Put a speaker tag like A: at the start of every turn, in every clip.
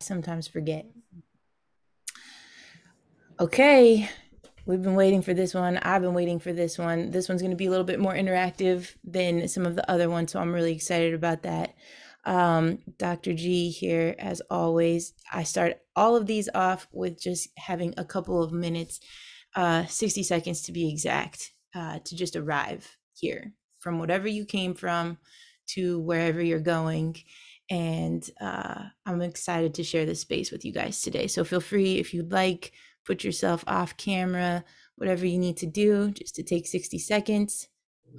A: sometimes forget. Okay, we've been waiting for this one. I've been waiting for this one. This one's going to be a little bit more interactive than some of the other ones, so I'm really excited about that. Um, Dr. G here, as always. I start all of these off with just having a couple of minutes, uh, 60 seconds to be exact, uh, to just arrive here from whatever you came from to wherever you're going and uh, I'm excited to share this space with you guys today. So feel free if you'd like, put yourself off camera, whatever you need to do, just to take 60 seconds.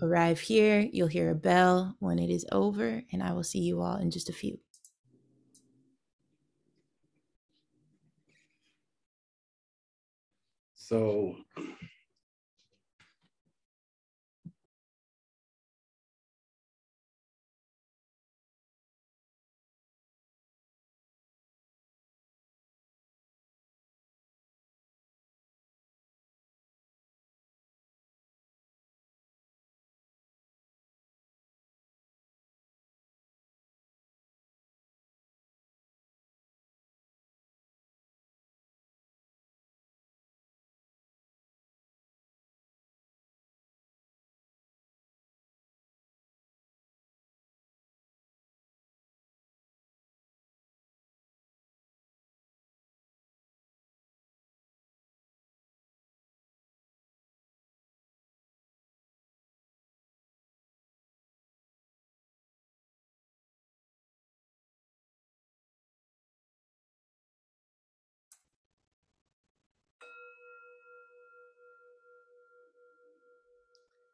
A: Arrive here, you'll hear a bell when it is over, and I will see you all in just a few.
B: So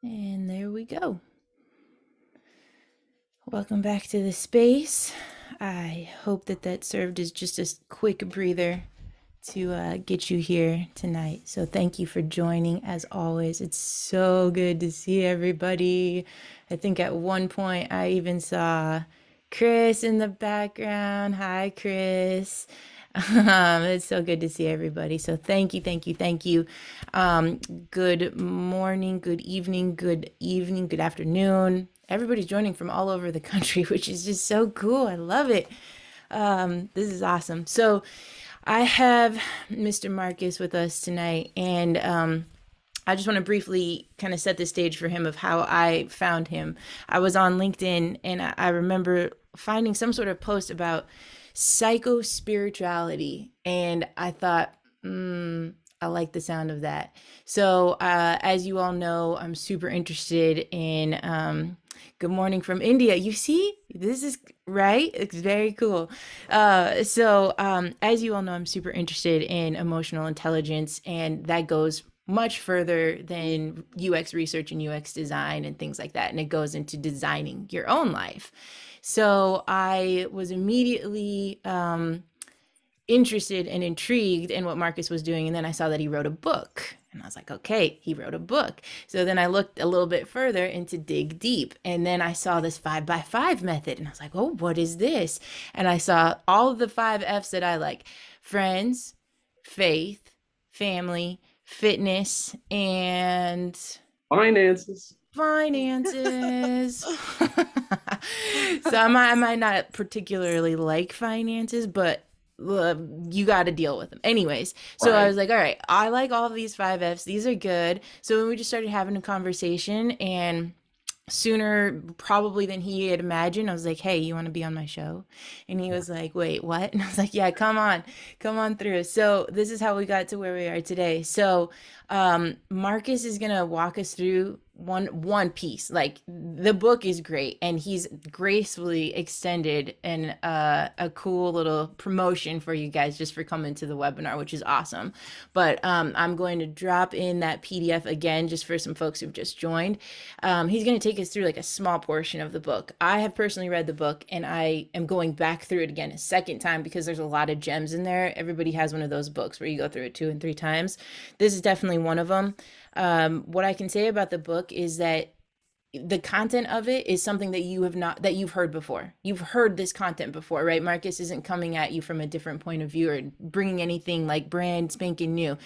A: And there we go. Welcome back to the space. I hope that that served as just a quick breather to uh, get you here tonight. So thank you for joining as always. It's so good to see everybody. I think at one point I even saw Chris in the background. Hi, Chris. Um, it's so good to see everybody. So thank you, thank you, thank you. Um, good morning, good evening, good evening, good afternoon. Everybody's joining from all over the country, which is just so cool. I love it. Um, this is awesome. So I have Mr. Marcus with us tonight, and um, I just want to briefly kind of set the stage for him of how I found him. I was on LinkedIn, and I, I remember finding some sort of post about psycho spirituality. And I thought, mm, I like the sound of that. So, uh, as you all know, I'm super interested in um, Good Morning from India. You see, this is right. It's very cool. Uh, so, um, as you all know, I'm super interested in emotional intelligence, and that goes much further than UX research and UX design and things like that. And it goes into designing your own life. So I was immediately um, interested and intrigued in what Marcus was doing. And then I saw that he wrote a book. And I was like, okay, he wrote a book. So then I looked a little bit further into dig deep. And then I saw this five by five method. And I was like, oh, what is this? And I saw all of the five F's that I like friends, faith, family, fitness, and
B: finances
A: finances. so I might, I might not particularly like finances, but uh, you got to deal with them. Anyways, so right. I was like, all right, I like all of these five Fs. These are good. So when we just started having a conversation and sooner probably than he had imagined. I was like, "Hey, you want to be on my show?" And he was like, "Wait, what?" And I was like, "Yeah, come on, come on through." So this is how we got to where we are today. So um, Marcus is gonna walk us through one one piece. Like the book is great and he's gracefully extended and uh, a cool little promotion for you guys just for coming to the webinar which is awesome. But um, i'm going to drop in that pdf again just for some folks who've just joined. Um, he's going to take us through like a small portion of the book. I have personally read the book and i am going back through it again a second time because there's a lot of gems in there. Everybody has one of those books where you go through it two and three times. This is definitely one of them um, what I can say about the book is that the content of it is something that you have not that you've heard before. You've heard this content before right? Marcus isn't coming at you from a different point of view or bringing anything like brand spanking new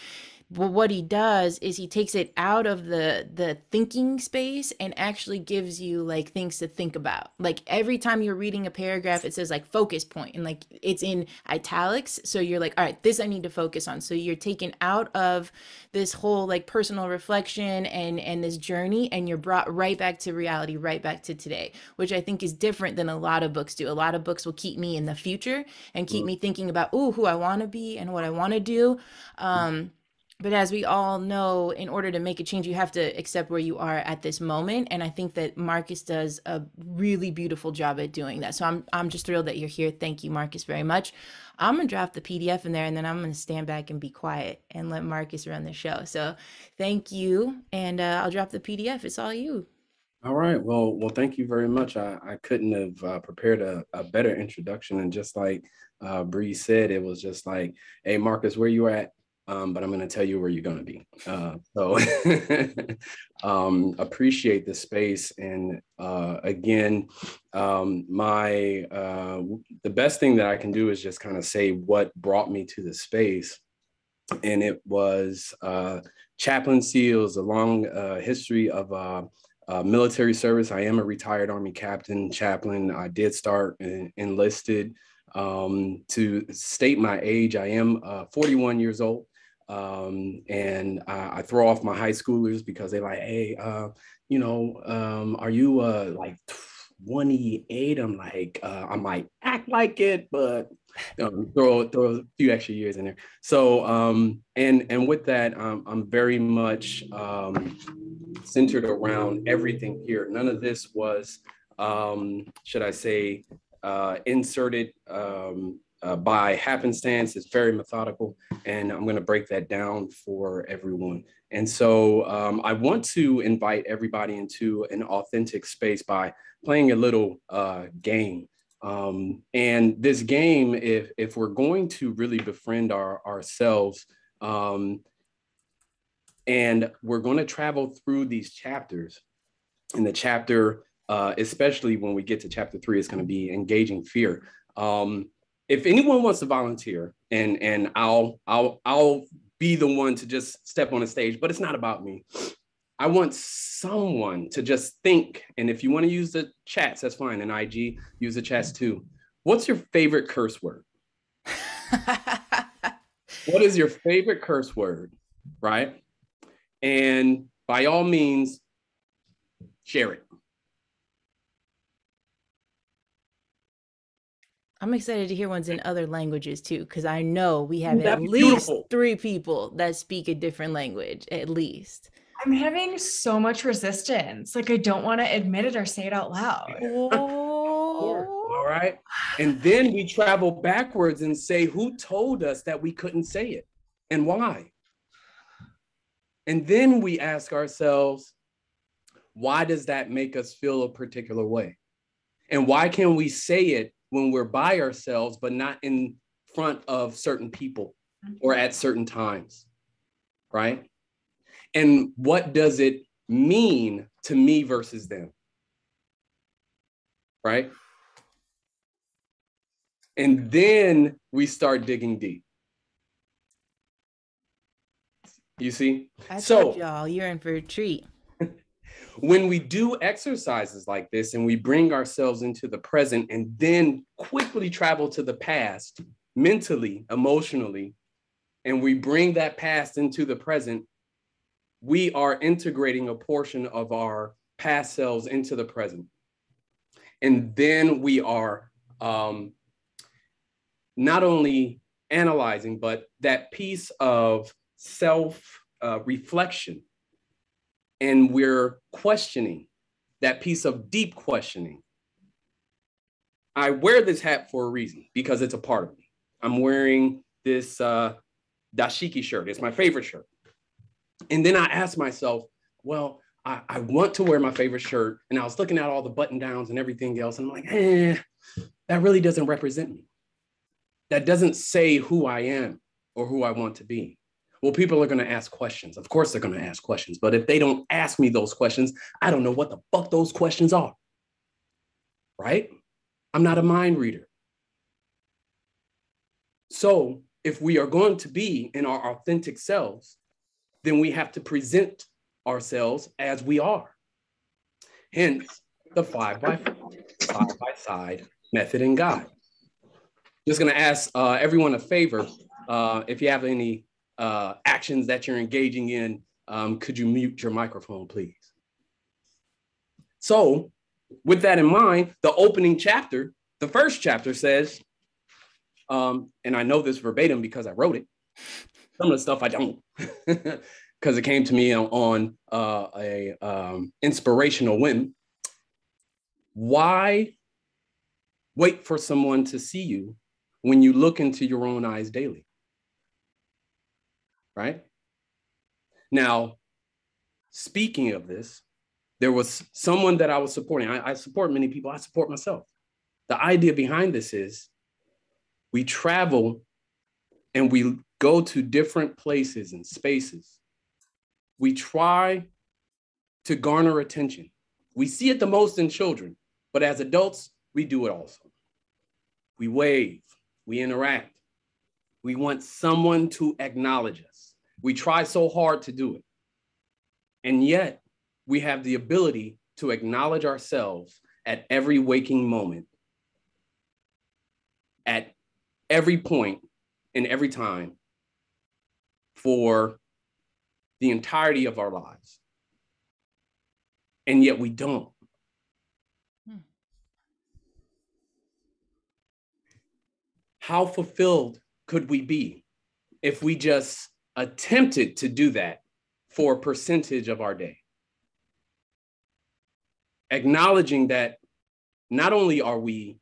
A: but what he does is he takes it out of the the thinking space and actually gives you like things to think about. Like every time you're reading a paragraph it says like focus point and like it's in italics. So you're like all right this i need to focus on. So you're taken out of this whole like personal reflection and and this journey and you're brought right back to reality right back to today which i think is different than a lot of books do. A lot of books will keep me in the future and keep mm. me thinking about oh who i want to be and what i want to do. Um but as we all know in order to make a change you have to accept where you are at this moment. And i think that marcus does a really beautiful job at doing that. So i'm i'm just thrilled that you're here. Thank you marcus very much. I'm going to draft the pdf in there and then i'm going to stand back and be quiet and let marcus run the show. So thank you and uh, i'll drop the pdf it's all you.
B: All right. Well well thank you very much. I, I couldn't have uh, prepared a, a better introduction. And just like uh, Bree said, it was just like, hey, Marcus, where you at? Um, but I'm going to tell you where you're going to be. Uh, so um, appreciate the space. And uh, again, um, my uh, the best thing that I can do is just kind of say what brought me to the space. And it was uh, chaplain seals, a long uh, history of uh, military service. I am a retired Army captain, chaplain. I did start in, enlisted. Um, to state my age, I am uh, 41 years old. Um, and I, I, throw off my high schoolers because they're like, hey, uh, you know, um, are you uh, like 28? I'm like, uh, I might act like it, but um, throw throw a few extra years in there. So, um, and and with that, I'm very much um, centered around everything here. None of this was, should I say, uh, inserted um, uh, by happenstance. It's very methodical, and I'm going to break that down for everyone. And so um, I want to invite everybody into an authentic space by playing a little uh, game. Um, and this game, if, if we're going to really befriend our, ourselves, um, and we're going to travel through these chapters, and the chapter, uh, especially when we get to chapter three, is going to be engaging fear. Um, if anyone wants to volunteer and and I'll I'll I'll be the one to just step on the stage, but it's not about me. I want someone to just think, and if you want to use the chats, that's fine. And IG, use the chats too. What's your favorite curse word? what is your favorite curse word? Right? And by all means, share it.
A: I'm excited to hear ones in other languages too, because I know we have at least beautiful. three people that speak a different language, at least.
C: I'm having so much resistance. Like I don't want to admit it or say it out loud.
B: Oh. All right. And oh. then we travel backwards and say, who told us that we couldn't say it and why? And then we ask ourselves, why does that make us feel a particular way? And why can we say it when we're by ourselves, but not in front of certain people or at certain times, right? And what does it mean to me versus them? Right? And then we start digging deep. You see?
A: I so, y'all, you're in for a treat
B: when we do exercises like this and we bring ourselves into the present and then quickly travel to the past mentally, emotionally, and we bring that past into the present, we are integrating a portion of our past selves into the present. And then we are um, not only analyzing, but that piece of self uh, reflection and we're questioning that piece of deep questioning. I wear this hat for a reason because it's a part of me. I'm wearing this uh, dashiki shirt. It's my favorite shirt. And then I asked myself, well, I, I, want to wear my favorite shirt. And I was looking at all the button downs and everything else. And I'm like, eh, that really doesn't represent me. That doesn't say who I am or who I want to be. Well, people are going to ask questions. Of course, they're going to ask questions. But if they don't ask me those questions, I don't know what the fuck those questions are. Right? I'm not a mind reader. So, if we are going to be in our authentic selves, then we have to present ourselves as we are. Hence the five by five, by side method and guide. Just gonna ask uh, everyone a favor. Uh, if you have any uh, actions that you're engaging in, um, could you mute your microphone, please? So with that in mind, the opening chapter, the first chapter says, um, and I know this verbatim because I wrote it. Some of the stuff I don't, because it came to me on, uh, a um, inspirational whim. Why wait for someone to see you when you look into your own eyes daily? Right? Now, speaking of this, there was someone that I was supporting. I, I, support many people, I support myself. The idea behind this is we travel and we go to different places and spaces. We try to garner attention. We see it the most in children, but as adults, we do it also. We wave, we interact, we want someone to acknowledge us. We try so hard to do it. And yet, we have the ability to acknowledge ourselves at every waking moment, at every point and every time for the entirety of our lives. And yet we don't. Hmm. How fulfilled could we be if we just attempted to do that for a percentage of our day? acknowledging that not only are we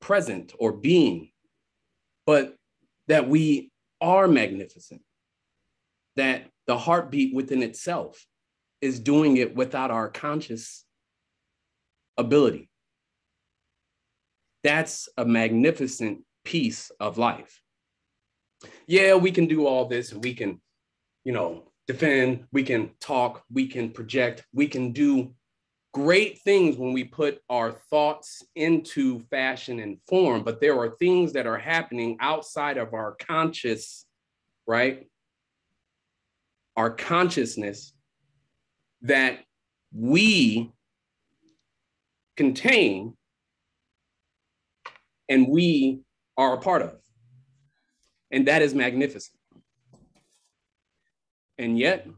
B: present or being, but that we are magnificent, that the heartbeat within itself is doing it without our conscious ability. That's a magnificent piece of life. Yeah, we can do all this and we can, you know, defend, we can talk, we can project, we can do great things when we put our thoughts into fashion and form, but there are things that are happening outside of our conscious, right? Our consciousness that we contain and we are a part of. And that is magnificent. And yet,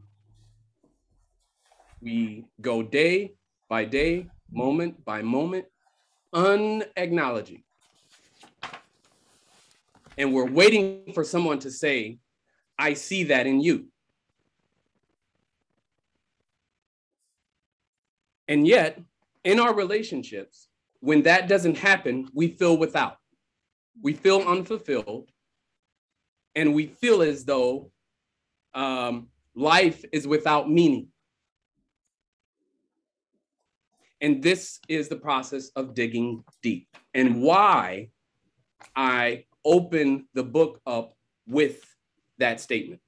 B: we go day by day, moment by moment, unacknowledging. And we're waiting for someone to say, I see that in you. And yet, in our relationships, when that doesn't happen, we feel without. We feel unfulfilled. And we feel as though um, life is without meaning. And this is the process of digging deep and why I open the book up with that statement.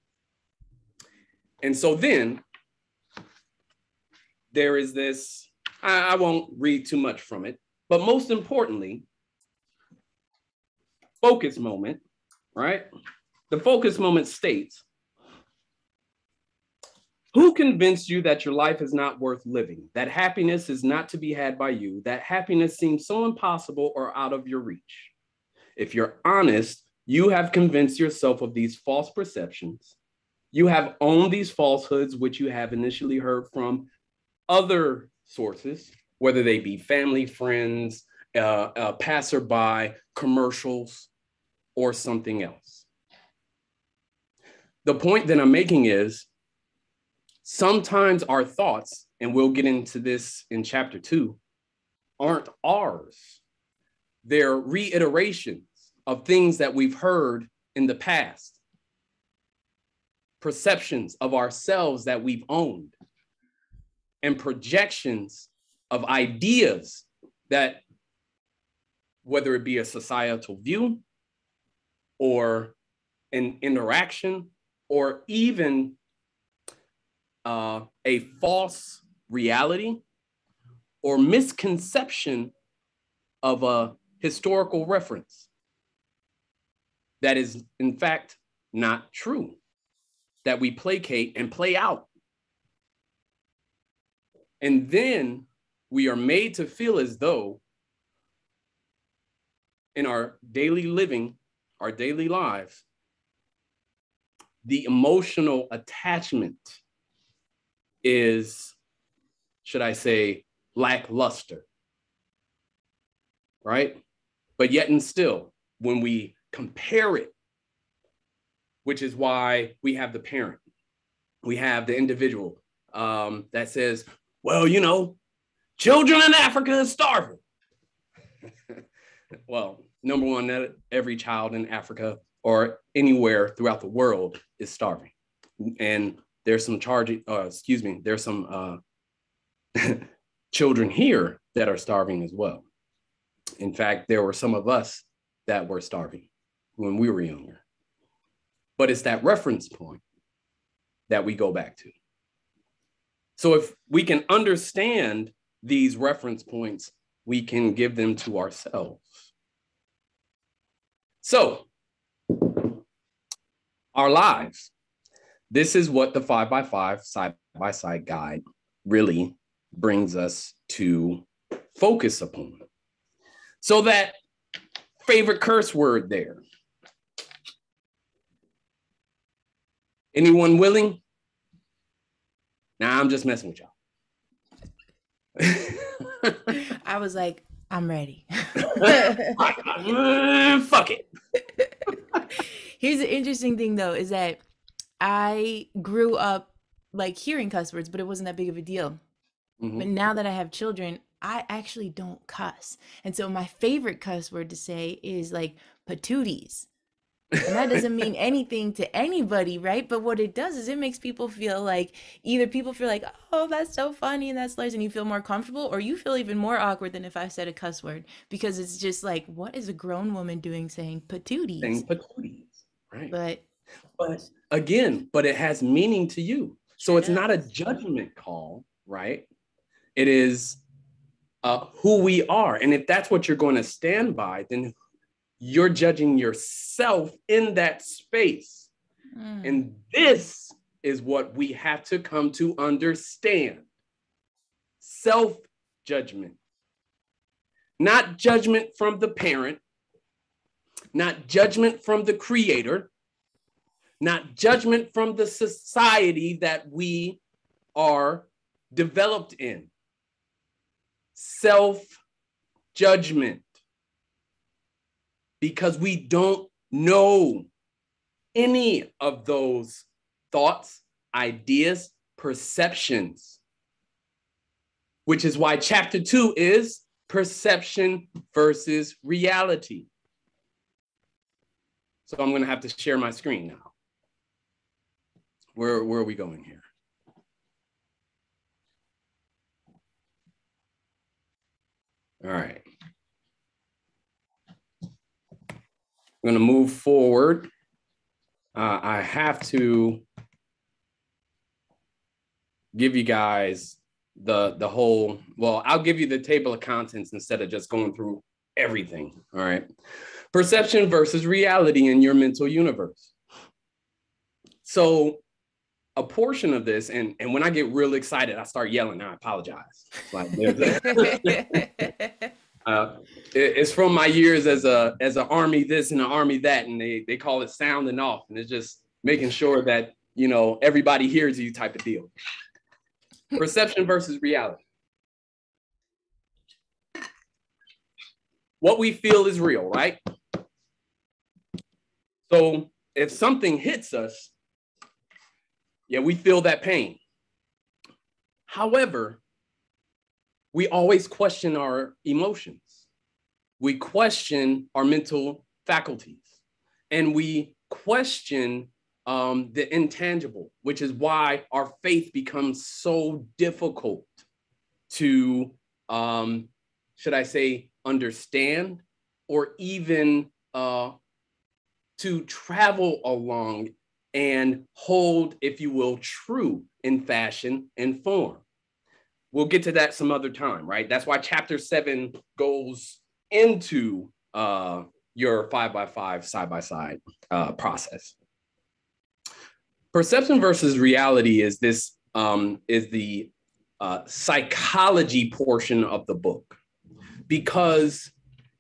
B: And so then there is this, I, I won't read too much from it, but most importantly, focus moment, right? The focus moment states who convinced you that your life is not worth living, that happiness is not to be had by you, that happiness seems so impossible or out of your reach? If you're honest, you have convinced yourself of these false perceptions. You have owned these falsehoods, which you have initially heard from other sources, whether they be family, friends, uh, uh, passerby, commercials, or something else. The point that I'm making is sometimes our thoughts, and we'll get into this in chapter two, aren't ours. They're reiterations of things that we've heard in the past, perceptions of ourselves that we've owned, and projections of ideas that, whether it be a societal view or an interaction or even uh, a false reality or misconception of a historical reference that is, in fact, not true. that we placate and play out. And then we are made to feel as though in our daily living, our daily lives, the emotional attachment is, should I say, lackluster, right? But yet and still, when we compare it, which is why we have the parent, we have the individual um, that says, well, you know, children in Africa is starving. well, number one, every child in Africa or anywhere throughout the world is starving. And there's some charging, uh, excuse me, there's some uh, children here that are starving as well. In fact, there were some of us that were starving when we were younger. But it's that reference point that we go back to. So if we can understand these reference points, we can give them to ourselves. So, our lives. This is what the five by five side by side guide really brings us to focus upon. So, that favorite curse word there. Anyone willing? Nah, I'm just messing with y'all.
A: I was like, I'm ready.
B: Fuck it.
A: Here's the interesting thing though, is that I grew up like hearing cuss words, but it wasn't that big of a deal.
B: Mhm.
A: But now that I have children, I actually don't cuss. And so my favorite cuss word to say is like patooties. And that doesn't mean anything to anybody, right? But what it does is it makes people feel like either people feel like, oh, that's so funny and that's nice, and you feel more comfortable, or you feel even more awkward than if I said a cuss word because it's just like, what is a grown woman doing saying patooties?
B: Saying patooties, right?
A: But
B: But again, but it has meaning to you. So it's not a judgment call, right? It is uh, who we are. And if that's what you're going to stand by, then you're judging yourself in that space.
A: mm,
B: And this is what we have to come to understand self judgment, not judgment from the parent, not judgment from the creator, not judgment from the society that we are developed in. Self judgment. Because we don't know any of those thoughts, ideas, perceptions, which is why chapter two is perception versus reality. So I'm going to have to share my screen now. Where, where are we going here? All right. I'm going to move forward. Uh, I have to give you guys the the whole. Well, I'll give you the table of contents instead of just going through everything. All right. Perception versus reality in your mental universe. So, a portion of this, and and when I get real excited, I start yelling. I apologize. It's Like uh, it- it's from my years as a as an army this and an army that, and they they call it sounding off, and it's just making sure that you know everybody hears you type of deal. Perception versus reality. What we feel is real, right? So if something hits us, yeah, we feel that pain. However, we always question our emotions. We question our mental faculties and we question um, the intangible, which is why our faith becomes so difficult to, um, should I say, understand or even uh, to travel along and hold, if you will, true in fashion and form we'll get to that some other time, right? That's why chapter seven goes into uh, your five by five side by side uh, process. perception versus reality is this um, is the uh, psychology portion of the book because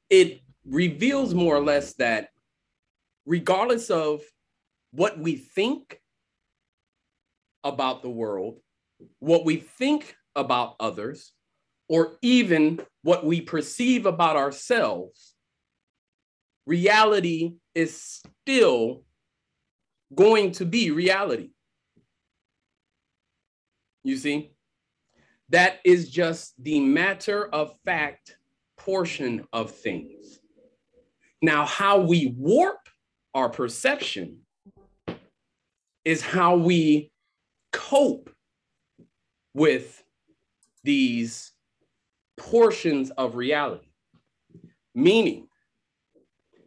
B: it reveals more or less that regardless of what we think about the world, what we think about others, or even what we perceive about ourselves, reality is still going to be reality. You see? That is just the matter of fact portion of things. Now, how we warp our perception is how we cope with these portions of reality. Meaning,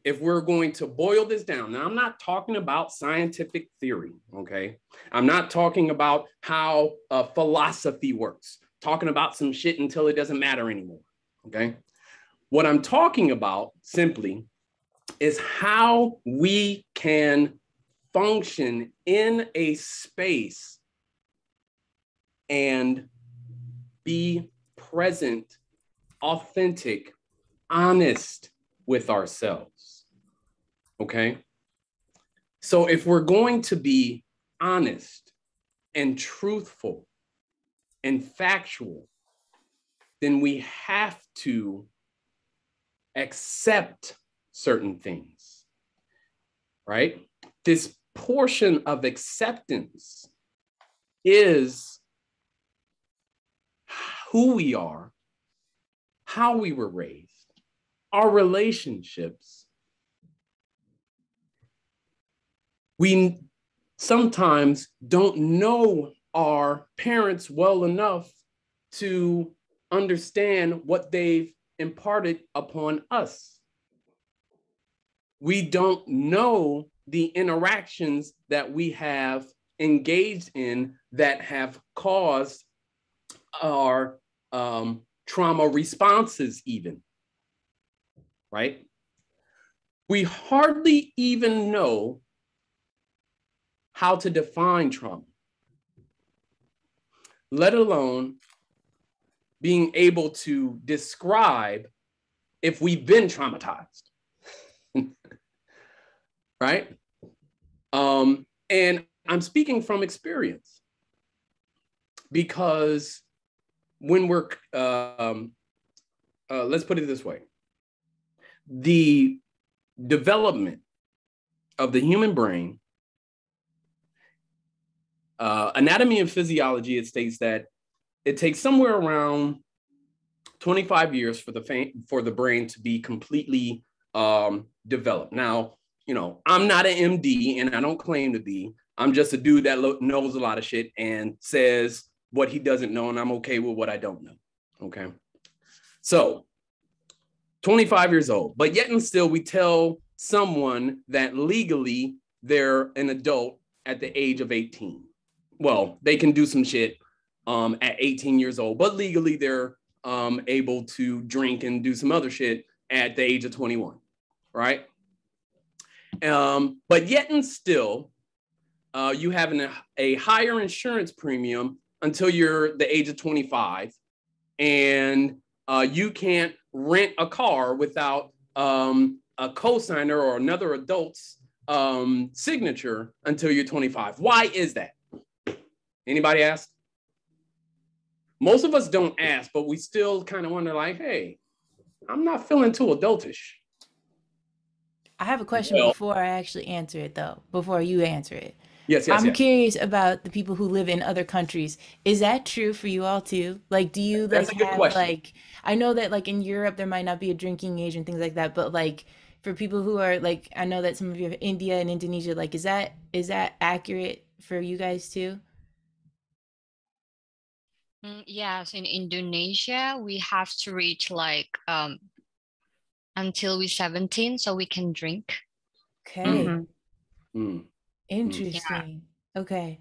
B: if we're going to boil this down, now I'm not talking about scientific theory, okay? I'm not talking about how philosophy works, talking about some shit until it doesn't matter anymore, okay? What I'm talking about simply is how we can function in a space and be present, authentic, honest with ourselves. Okay? So if we're going to be honest and truthful and factual, then we have to accept certain things, right? This portion of acceptance is who we are, how we were raised, our relationships. We sometimes don't know our parents well enough to understand what they've imparted upon us. We don't know the interactions that we have engaged in that have caused our um, trauma responses, even. Right? We hardly even know how to define trauma, let alone being able to describe if we've been traumatized. right? Um, and I'm speaking from experience because when we're, um, uh, let's put it this way the development of the human brain, uh, anatomy and physiology, it states that it takes somewhere around 25 years for the for the brain to be completely um, developed. Now, you know, I'm not an MD and I don't claim to be. I'm just a dude that lo- knows a lot of shit and says what he doesn't know, and I'm okay with what I don't know. Okay. So, 25 years old, but yet and still, we tell someone that legally they're an adult at the age of 18. Well, they can do some shit um, at 18 years old, but legally they're um, able to drink and do some other shit at the age of 21, right? Um, but yet and still, uh, you have an, a higher insurance premium until you're the age of 25, and uh, you can't rent a car without um, a co-signer or another adult's um, signature until you're 25. Why is that? Anybody ask? Most of us don't ask, but we still kind of wonder, like, hey, I'm not feeling too adultish.
A: I have a question well, before I actually answer it, though. Before you answer it,
B: yes, yes.
A: I'm
B: yes.
A: curious about the people who live in other countries. Is that true for you all too? Like, do you like have question. like? I know that like in Europe there might not be a drinking age and things like that, but like for people who are like, I know that some of you have India and Indonesia. Like, is that is that accurate for you guys too?
D: Mm, yes, in Indonesia, we have to reach like um, until we're 17 so we can drink.
A: Okay. Mm-hmm. Mm. Interesting. Yeah. Okay.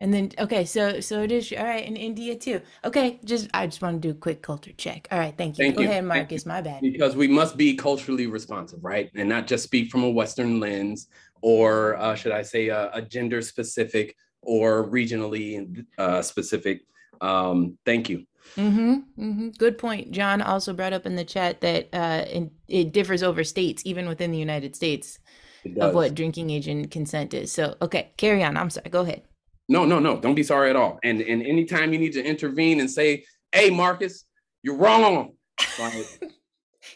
A: And then okay, so so it is all right in India too. Okay, just I just want to do a quick culture check. All right, thank you.
B: Thank
A: Go
B: you.
A: ahead,
B: Thank
A: Marcus. My bad.
B: because we must be culturally responsive, right? And not just speak from a Western lens or uh, should I say a, a gender specific or regionally uh, specific. Um, thank you.
A: Mm-hmm, mm-hmm. Good point. John also brought up in the chat that uh, in, it differs over states, even within the United States, of what drinking age and consent is. So okay, carry on. I'm sorry. Go ahead.
B: No, no, no. Don't be sorry at all. And and anytime you need to intervene and say, "Hey, Marcus, you're wrong," like,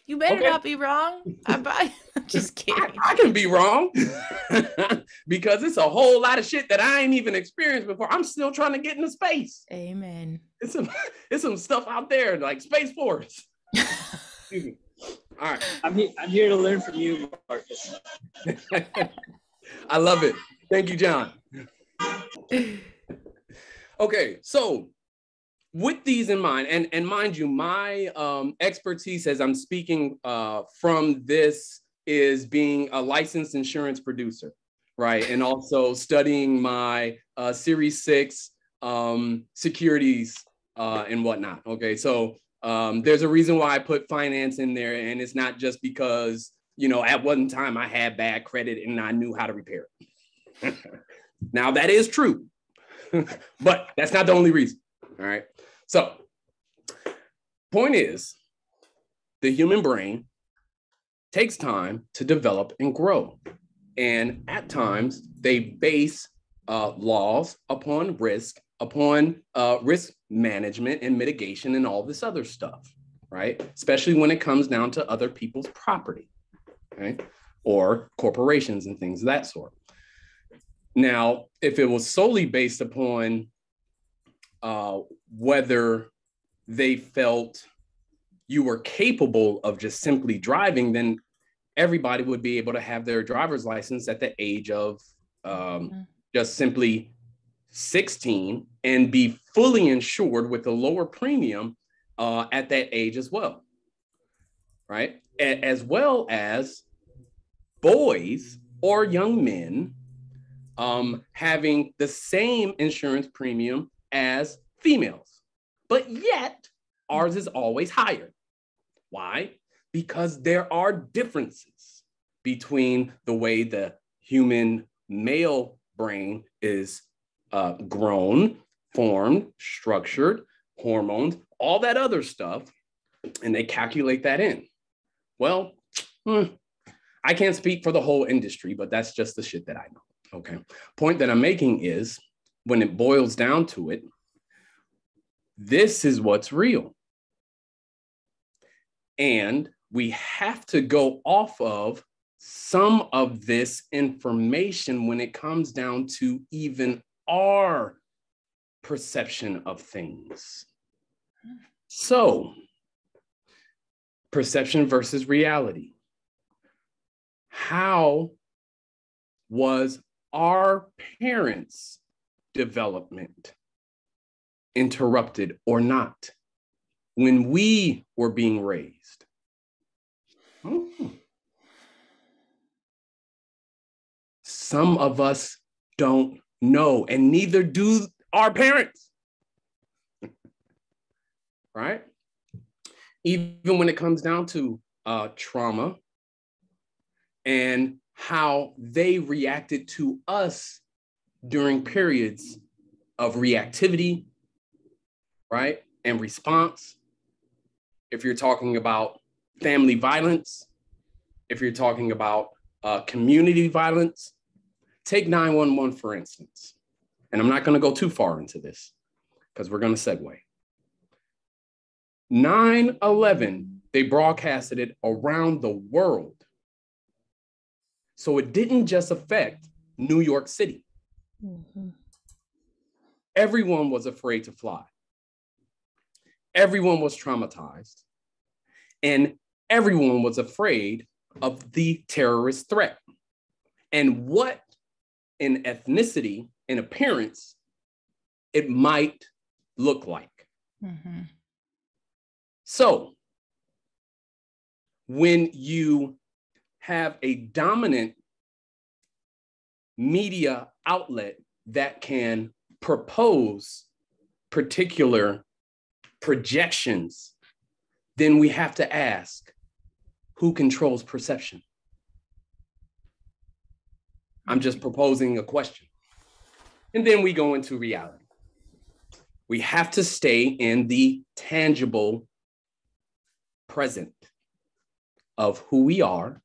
A: You better
B: Okay.
A: not be wrong. I buy. I'm just
B: I,
A: kidding.
B: I can be wrong because it's a whole lot of shit that I ain't even experienced before. I'm still trying to get into space.
A: Amen.
B: It's some it's some stuff out there like Space Force. Excuse me. All right.
E: I'm here, I'm here to learn from you, Marcus.
B: I love it. Thank you, John. Okay, so with these in mind, and, and mind you, my um, expertise as I'm speaking uh, from this is being a licensed insurance producer, right? And also studying my uh, Series 6 um, securities uh, and whatnot. Okay, so um, there's a reason why I put finance in there, and it's not just because, you know, at one time I had bad credit and I knew how to repair it. now, that is true, but that's not the only reason. All right. So, point is, the human brain takes time to develop and grow. And at times, they base uh, laws upon risk, upon uh, risk management and mitigation and all this other stuff, right? Especially when it comes down to other people's property, okay? Or corporations and things of that sort. Now, if it was solely based upon uh, whether they felt you were capable of just simply driving, then everybody would be able to have their driver's license at the age of um,
A: Mhm.
B: just simply 16 and be fully insured with a lower premium uh, at that age as well. Right. A- as well as boys or young men um, having the same insurance premium as females. But yet, ours is always higher. Why? Because there are differences between the way the human male brain is uh, grown, formed, structured, hormones, all that other stuff, and they calculate that in. Well, hmm, I can't speak for the whole industry, but that's just the shit that I know. Okay. Point that I'm making is when it boils down to it, this is what's real. And we have to go off of some of this information when it comes down to even our perception of things. So, perception versus reality. How was our parents' development interrupted or not when we were being raised? Hmm. Some of us don't know, and neither do our parents. right? Even when it comes down to uh, trauma and how they reacted to us during periods of reactivity, right? And response. If you're talking about family violence, if you're talking about uh, community violence, take 911 for instance. And I'm not going to go too far into this because we're going to segue. 9 11, they broadcasted it around the world. So it didn't just affect New York City.
A: Mhm.
B: Everyone was afraid to fly. Everyone was traumatized. And everyone was afraid of the terrorist threat. And what in ethnicity and appearance it might look like.
A: Mm-hmm.
B: So, when you have a dominant media outlet that can propose particular projections, then we have to ask who controls perception? I'm just proposing a question. And then we go into reality. We have to stay in the tangible present of who we are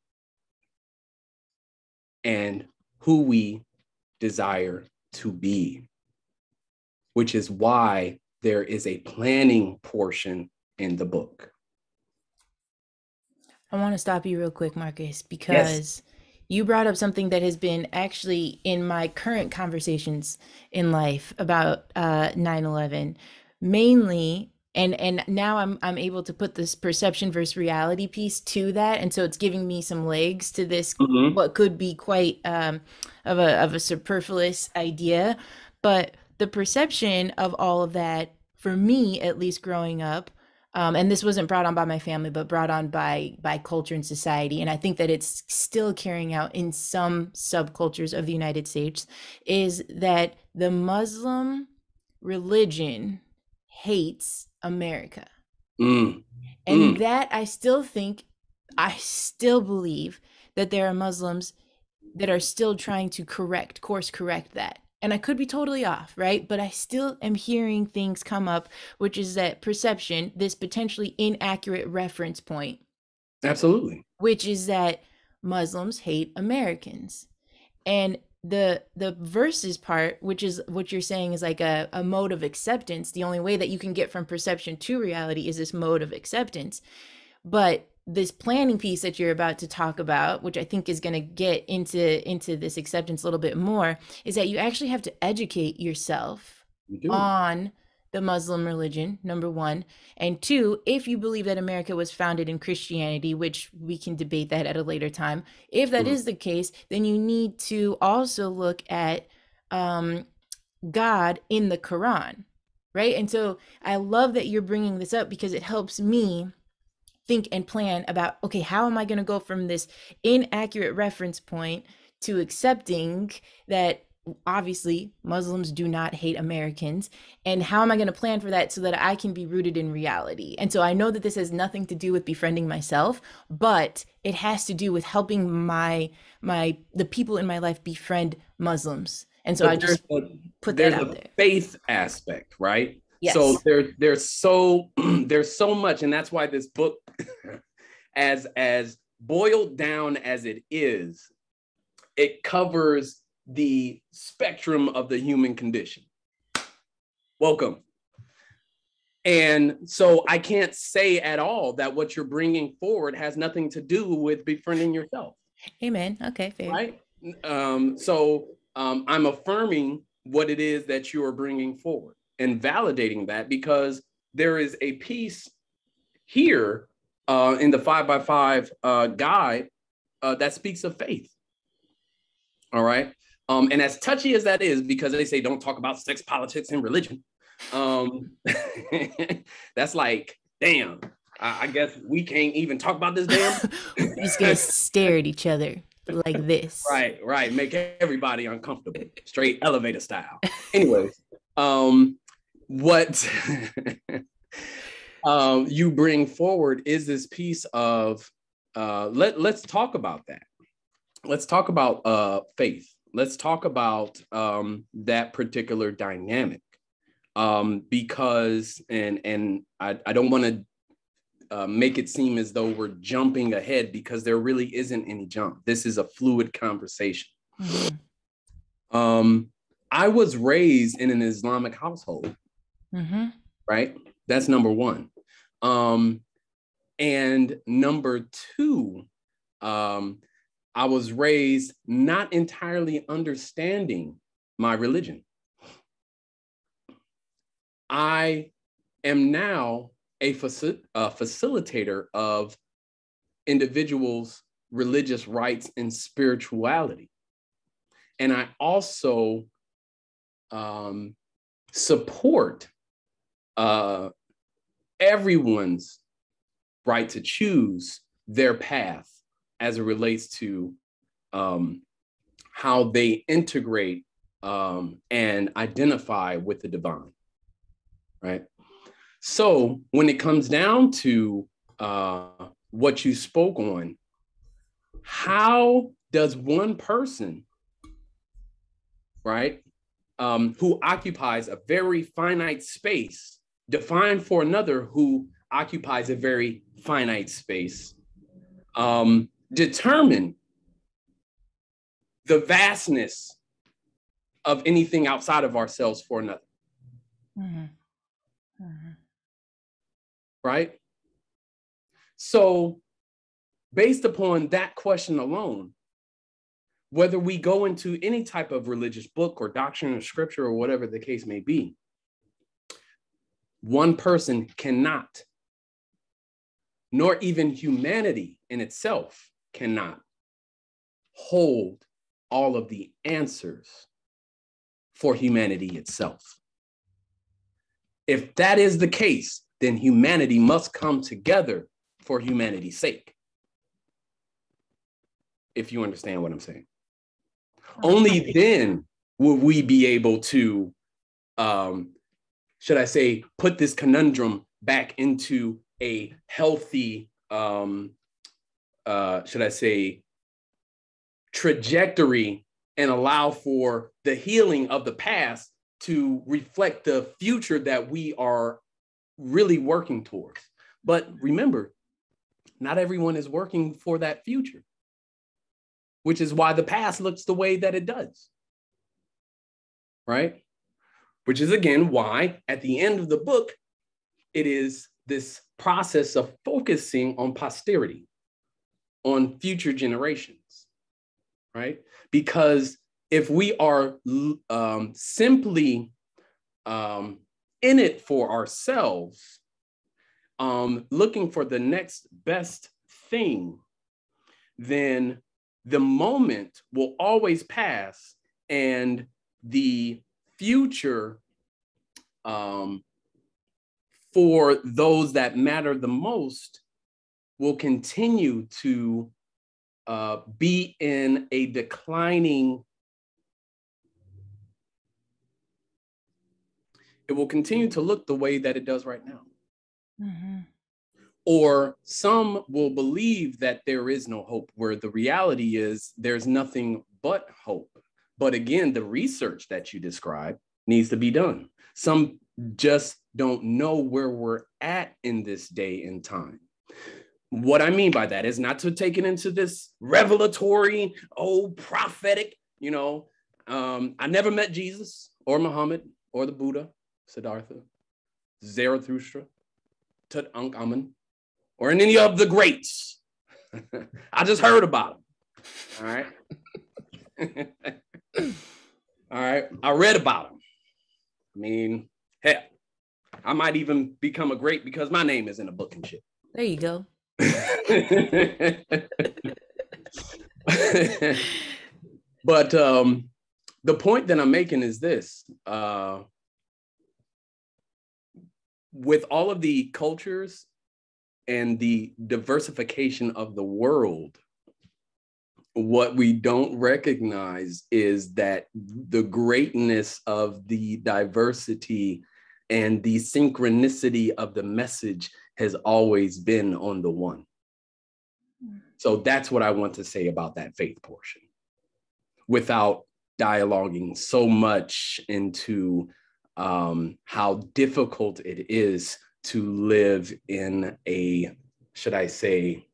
B: and who we desire to be, which is why there is a planning portion in the book.
A: I want to stop you real quick, Marcus, because you brought up something that has been actually in my current conversations in life about uh 9/11 mainly and and now I'm I'm able to put this perception versus reality piece to that and so it's giving me some legs to this
B: Mhm.
A: what could be quite um of a of a superfluous idea but the perception of all of that for me at least growing up um, and this wasn't brought on by my family but brought on by by culture and society and i think that it's still carrying out in some subcultures of the united states is that the muslim religion hates america.
B: Mm,
A: and that i still think i still believe that there are muslims that are still trying to correct course correct that and i could be totally off right? But i still am hearing things come up which is that perception this potentially inaccurate reference point.
B: Absolutely.
A: which is that muslims hate americans. And the the verses part which is what you're saying is like a, a mode of acceptance the only way that you can get from perception to reality is this mode of acceptance. But this planning piece that you're about to talk about which i think is going to get into into this acceptance a little bit more is that you actually have to educate yourself on the Muslim religion, number one. And two, if you believe that America was founded in Christianity, which we can debate that at a later time, if that
B: Mhm.
A: is the case, then you need to also look at um, God in the Quran, right? And so I love that you're bringing this up because it helps me think and plan about okay, how am I going to go from this inaccurate reference point to accepting that obviously Muslims do not hate Americans and how am I going to plan for that so that I can be rooted in reality? And so I know that this has nothing to do with befriending myself, but it has to do with helping my my the people in my life befriend Muslims. And so
B: But
A: I just
B: a-
A: put that out
B: a
A: there.
B: faith aspect, right?
A: Yes.
B: So there, there's so there's so much, and that's why this book, as as boiled down as it is, it covers the spectrum of the human condition. Welcome. And so I can't say at all that what you're bringing forward has nothing to do with befriending yourself
A: Amen. Okay, fair.
B: right? Um, so um, I'm affirming what it is that you are bringing forward and validating that because there is a piece here uh, in the five by five uh, guide uh, that speaks of faith. All right. Um, and as touchy as that is, because they say don't talk about sex, politics, and religion, um, that's like, damn, I, I guess we can't even talk about this damn.
A: We're just gonna stare at each other like this.
B: Right, right. Make everybody uncomfortable. Straight elevator style. Anyways, um, what um you bring forward is this piece of uh let let's talk about that. Let's talk about uh faith. Let's talk about um that particular dynamic. Um, because and and I, I don't want to uh, make it seem as though we're jumping ahead because there really isn't any jump. This is a fluid conversation.
A: Mhm.
B: Um, I was raised in an Islamic household,
A: Mhm.
B: right? That's number one. Um, and number two, um, I was raised not entirely understanding my religion. I am now a, faci- a facilitator of individuals' religious rights and spirituality. And I also um, support uh, everyone's right to choose their path as it relates to um, how they integrate um, and identify with the divine, right? So when it comes down to uh, what you spoke on, how does one person, right, um, who occupies a very finite space, define for another who occupies a very finite space, um, determine the vastness of anything outside of ourselves for another. Mm-hmm. Mm-hmm. Right? So, based upon that question alone, whether we go into any type of religious book or doctrine or scripture or whatever the case may be, one person cannot, nor even humanity in itself cannot hold all of the answers for humanity itself. If that is the case, then humanity must come together for humanity's sake. If you understand what I'm saying. Only then will we be able to, um, should I say, put this conundrum back into a healthy, um, uh, should I say, trajectory and allow for the healing of the past to reflect the future that we are really working towards. But remember, not everyone is working for that future, which is why the past looks the way that it does. Right? Which is again why at the end of the book, it is this process of focusing on posterity, on future generations right? Because if we are um, simply um, in it for ourselves, um, looking for the next best thing, then the moment will always pass and the future um, for those that matter the most will continue to uh, be in a declining, it will continue to look the way that it does right now. Mm-hmm. Or some will believe that there is no hope, where the reality is there's nothing but hope. But again, the research that you describe needs to be done. Some just don't know where we're at in this day and time what I mean by that is not to take it into this revelatory, oh, prophetic, you know. Um, I never met Jesus or Muhammad or the Buddha, Siddhartha, Zarathustra, Tutankhamun, or any of the greats. I just heard about them. All right. All right. I read about them. I mean, hell, I might even become a great because my name is in a book and shit.
A: There you go.
B: but um, the point that I'm making is this uh, with all of the cultures and the diversification of the world, what we don't recognize is that the greatness of the diversity and the synchronicity of the message has always been on the one. So that's what I want to say about that faith portion without dialoguing so much into um, how difficult it is to live in a, should I say,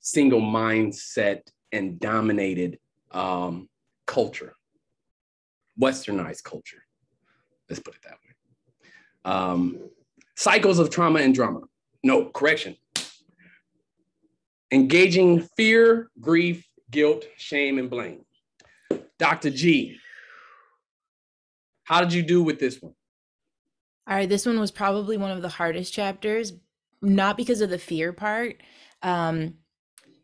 B: single mindset and dominated um, culture, westernized culture. Let's put it that way. Um, cycles of trauma and drama. No, correction. Engaging fear, grief, guilt, shame, and blame. Dr. G, how did you do with this one?
A: All right, this one was probably one of the hardest chapters, not because of the fear part. Um,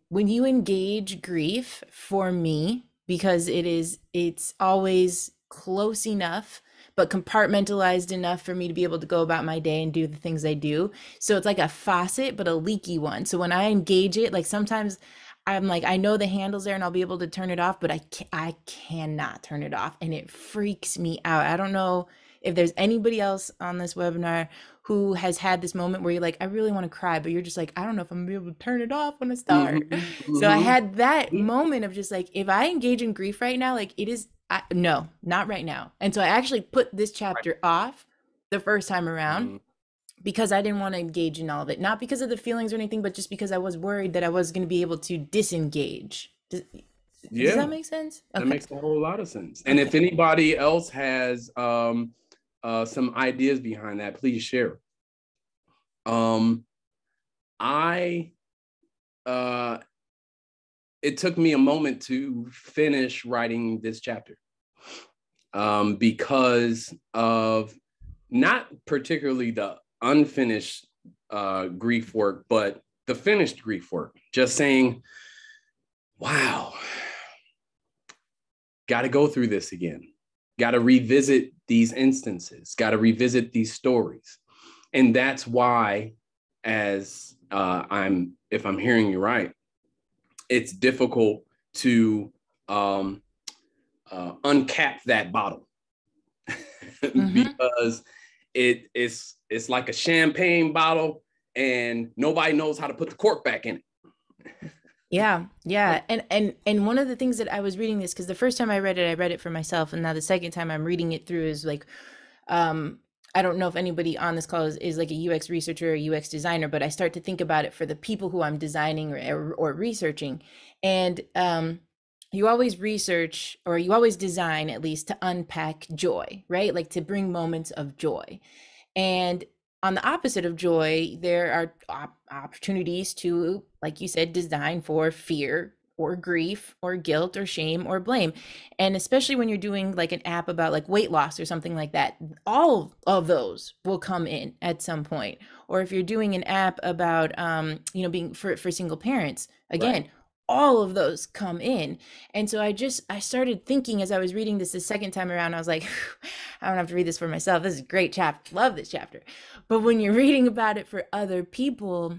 A: when you engage grief, for me, because it is, it's always close enough but compartmentalized enough for me to be able to go about my day and do the things I do. So it's like a faucet, but a leaky one. So when I engage it, like sometimes I'm like, I know the handle's there and I'll be able to turn it off, but I can I cannot turn it off. And it freaks me out. I don't know if there's anybody else on this webinar who has had this moment where you're like, I really want to cry, but you're just like, I don't know if I'm gonna be able to turn it off when I start.
B: Mhm,
A: So I
B: mhm.
A: had that moment of just like, if I engage in grief right now, like it is, I, no, not right now. And so I actually put this chapter off the first time around
B: Mhm.
A: because I didn't want to engage in all of it. Not because of the feelings or anything, but just because I was worried that I was going to be able to disengage. Does, does that make sense?
B: That makes a whole lot of sense. And if anybody else has um, uh, some ideas behind that, please share. Um, I, uh, it took me a moment to finish writing this chapter um, because of not particularly the unfinished uh, grief work, but the finished grief work. Just saying, wow, got to go through this again. Got to revisit these instances, got to revisit these stories. And that's why, as uh, I'm, if I'm hearing you right, it's difficult to um, uh, uncap that bottle
A: Mhm.
B: because it is it's like a champagne bottle and nobody knows how to put the cork back in it.
A: Yeah, yeah. And and and one of the things that I was reading this because the first time I read it, I read it for myself, and now the second time I'm reading it through is like, um, I don't know if anybody on this call is, is like a UX researcher or UX designer, but I start to think about it for the people who I'm designing or or, or researching, and um, you always research or you always design at least to unpack joy, right? Like to bring moments of joy, and on the opposite of joy, there are op- opportunities to, like you said, design for fear or grief or guilt or shame or blame. And especially when you're doing like an app about like weight loss or something like that, all of those will come in at some point. Or if you're doing an app about, um, you know, being for, for single parents, again, all of those come in. And so I just I started thinking as I was reading this the second time around, I was like, I don't have to read this for myself. This is a great chapter. Love this chapter. But when you're reading about it for other people,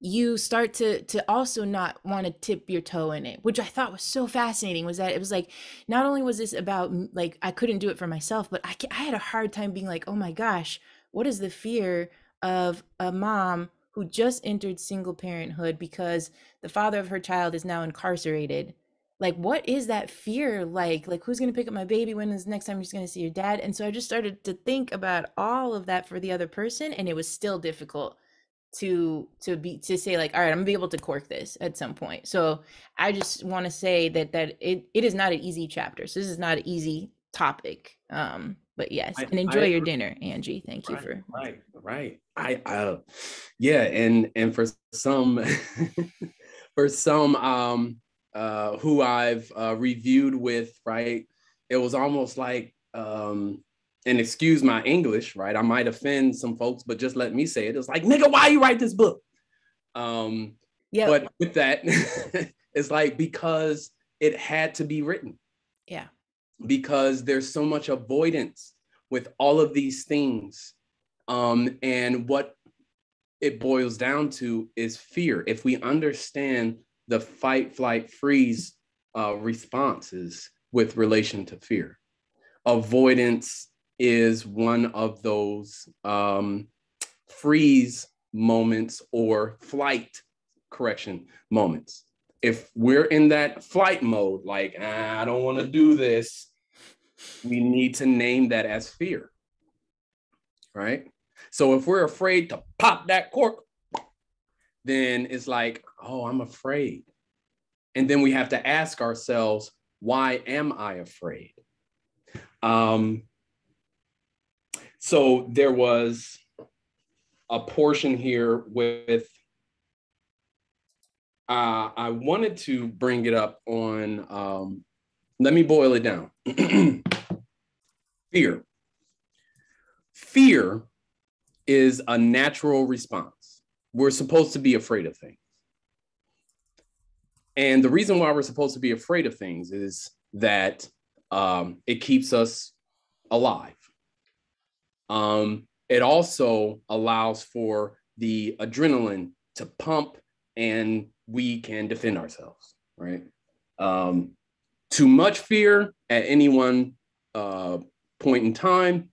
A: you start to to also not want to tip your toe in it, which I thought was so fascinating. Was that it was like not only was this about like I couldn't do it for myself, but I I had a hard time being like, oh my gosh, what is the fear of a mom who just entered single parenthood because the father of her child is now incarcerated? Like, what is that fear like? Like, who's gonna pick up my baby? When is the next time you're just gonna see your dad? And so I just started to think about all of that for the other person, and it was still difficult to to be to say like all right i'm gonna be able to cork this at some point so i just want to say that that it, it is not an easy chapter so this is not an easy topic um but yes
B: I-
A: and
B: I
A: enjoy your
B: agree.
A: dinner angie. Thank you for
B: right right. I uh yeah and and for some for some um uh who i've uh reviewed with right it was almost like um and excuse my english right i might offend some folks but just let me say it. It's like nigga why you write this book? Um
A: yeah
B: but with that it's like because it had to be written.
A: Yeah
B: because there's so much avoidance with all of these things. Um, and what it boils down to is fear. If we understand the fight, flight, freeze uh, responses with relation to fear, avoidance is one of those um, freeze moments or flight correction moments. If we're in that flight mode, like, "Ah, I don't want to do this, we need to name that as fear. Right? So if we're afraid to pop that cork, then it's like, oh, I'm afraid. And then we have to ask ourselves, why am I afraid? Um, so there was a portion here with, uh, I wanted to bring it up on, um, let me boil it down. Fear. Fear is a natural response. We're supposed to be afraid of things. And the reason why we're supposed to be afraid of things is that um, it keeps us alive. Um, it also allows for the adrenaline to pump and we can defend ourselves, right? Um, too much fear at any one uh, point in time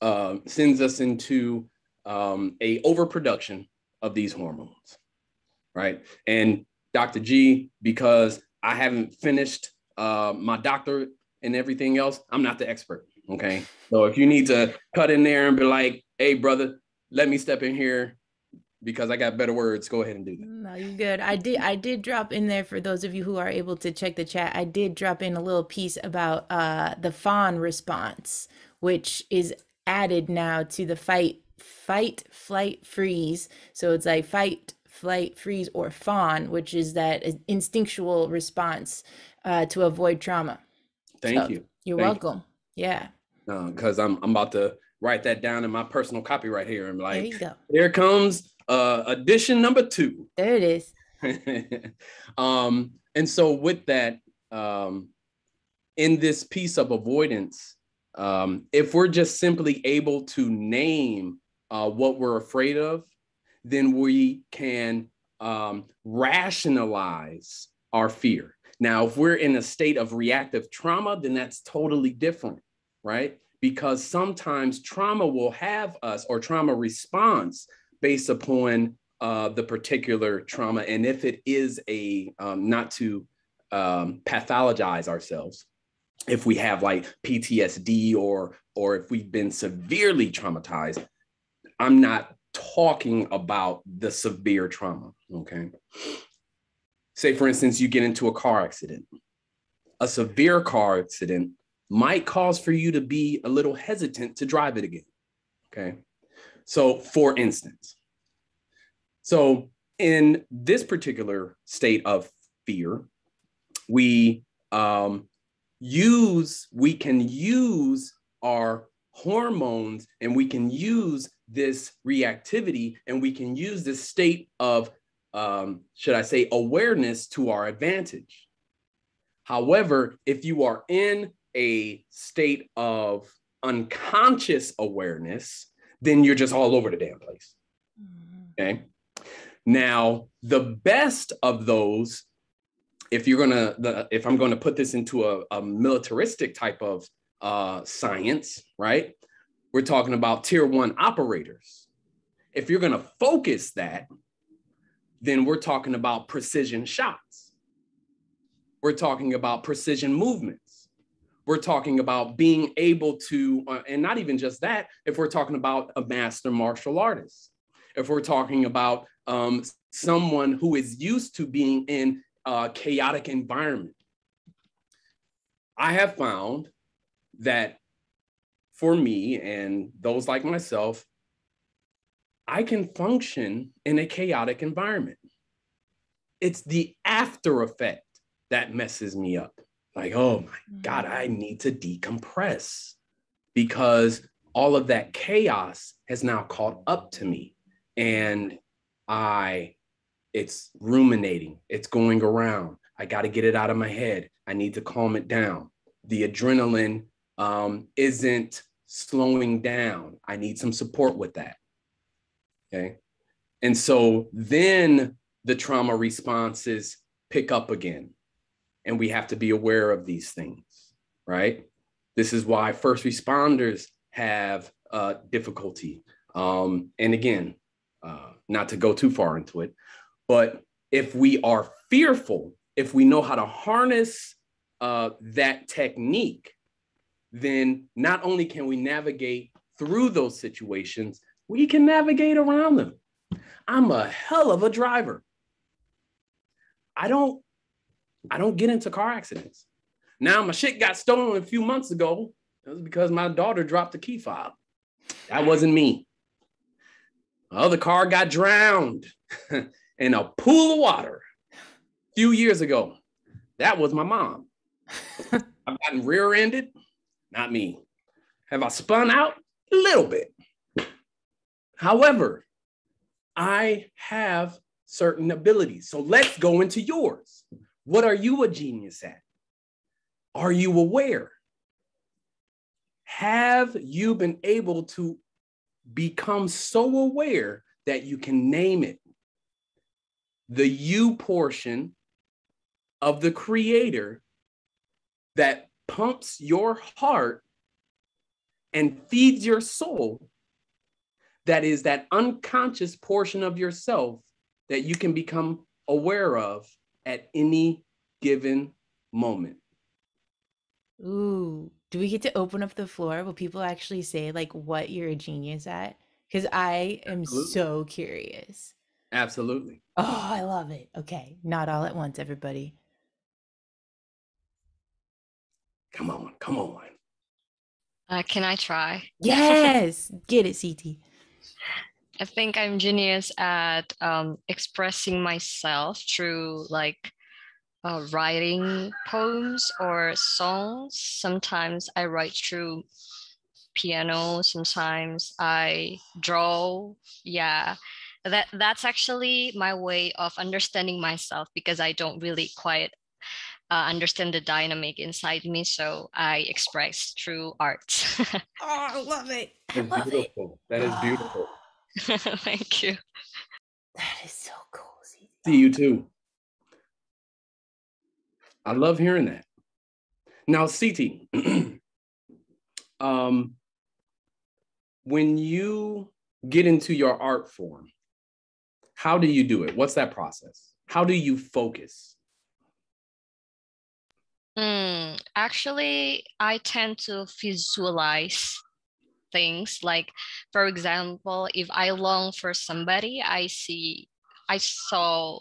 B: uh, sends us into um, a overproduction of these hormones, right? And Dr. G, because I haven't finished uh, my doctorate and everything else, I'm not the expert. Okay. So if you need to cut in there and be like, hey, brother, let me step in here because I got better words, go ahead and do that.
A: No, you're good. I did I did drop in there for those of you who are able to check the chat. I did drop in a little piece about uh the fawn response, which is added now to the fight fight flight freeze. So it's like fight flight freeze or fawn, which is that instinctual response uh to avoid trauma.
B: Thank
A: So,
B: you.
A: You're
B: Thank you.
A: welcome. Yeah.
B: Because I'm I'm about to write that down in my personal copyright here. I'm
A: there
B: like,
A: you go.
B: here comes uh edition number two.
A: There it is.
B: um, and so with that, um, in this piece of avoidance, um, if we're just simply able to name uh, what we're afraid of, then we can um, rationalize our fear. Now, if we're in a state of reactive trauma, then that's totally different, right? Because sometimes trauma will have us or trauma response based upon uh, the particular trauma. And if it is a, um, not to um, pathologize ourselves, if we have like PTSD or, or if we've been severely traumatized, I'm not talking about the severe trauma, okay? Say, for instance, you get into a car accident. A severe car accident might cause for you to be a little hesitant to drive it again, okay? So, for instance, so in this particular state of fear, we um, use, we can use our hormones and we can use this reactivity and we can use this state of, um, should I say, awareness to our advantage. However, if you are in a state of unconscious awareness, then you're just all over the damn place. Okay. Now, the best of those, if you're gonna, the, if I'm gonna put this into a, a militaristic type of uh, science, right? We're talking about tier one operators. If you're gonna focus that, then we're talking about precision shots. We're talking about precision movements. We're talking about being able to, uh, and not even just that, if we're talking about a master martial artist, if we're talking about um, someone who is used to being in a chaotic environment. I have found that for me and those like myself, I can function in a chaotic environment. It's the after effect that messes me up. Like, oh my God, I need to decompress because all of that chaos has now caught up to me. And I, it's ruminating, it's going around. I got to get it out of my head. I need to calm it down. The adrenaline um, isn't slowing down. I need some support with that. Okay. And so then the trauma responses pick up again. And we have to be aware of these things, right? This is why first responders have uh, difficulty. Um, and again, uh, not to go too far into it, but if we are fearful, if we know how to harness uh, that technique, then not only can we navigate through those situations, we can navigate around them. I'm a hell of a driver. I don't, I don't get into car accidents. Now my shit got stolen a few months ago. It was because my daughter dropped the key fob. That wasn't me. My other car got drowned in a pool of water a few years ago. That was my mom. I've gotten rear-ended, not me. Have I spun out? A little bit. However, I have certain abilities. So let's go into yours. What are you a genius at? Are you aware? Have you been able to become so aware that you can name it? the you portion of the creator that pumps your heart and feeds your soul that is that unconscious portion of yourself that you can become aware of at any given moment.
A: Ooh, do we get to open up the floor? Will people actually say like what you're a genius at? Because I am
B: Absolutely.
A: so curious.
B: Absolutely.
A: Oh, I love it. Okay, not all at once, everybody.
B: Come on, come on.
D: Uh, can I try?
A: Yes, get it, CT.
D: I think I'm genius at um, expressing myself through like uh, writing poems or songs. Sometimes I write through piano. Sometimes I draw. Yeah, that that's actually my way of understanding myself because I don't really quite uh, understand the dynamic inside me. So I express through art.
A: Oh, I love it.
B: That's
A: love it.
B: beautiful. That is beautiful.
D: Thank you.
A: That is so cozy.
B: See you too. I love hearing that. Now, CT, um, when you get into your art form, how do you do it? What's that process? How do you focus?
D: Mm, actually, I tend to visualize things. Like, for example, if I long for somebody, I see, I saw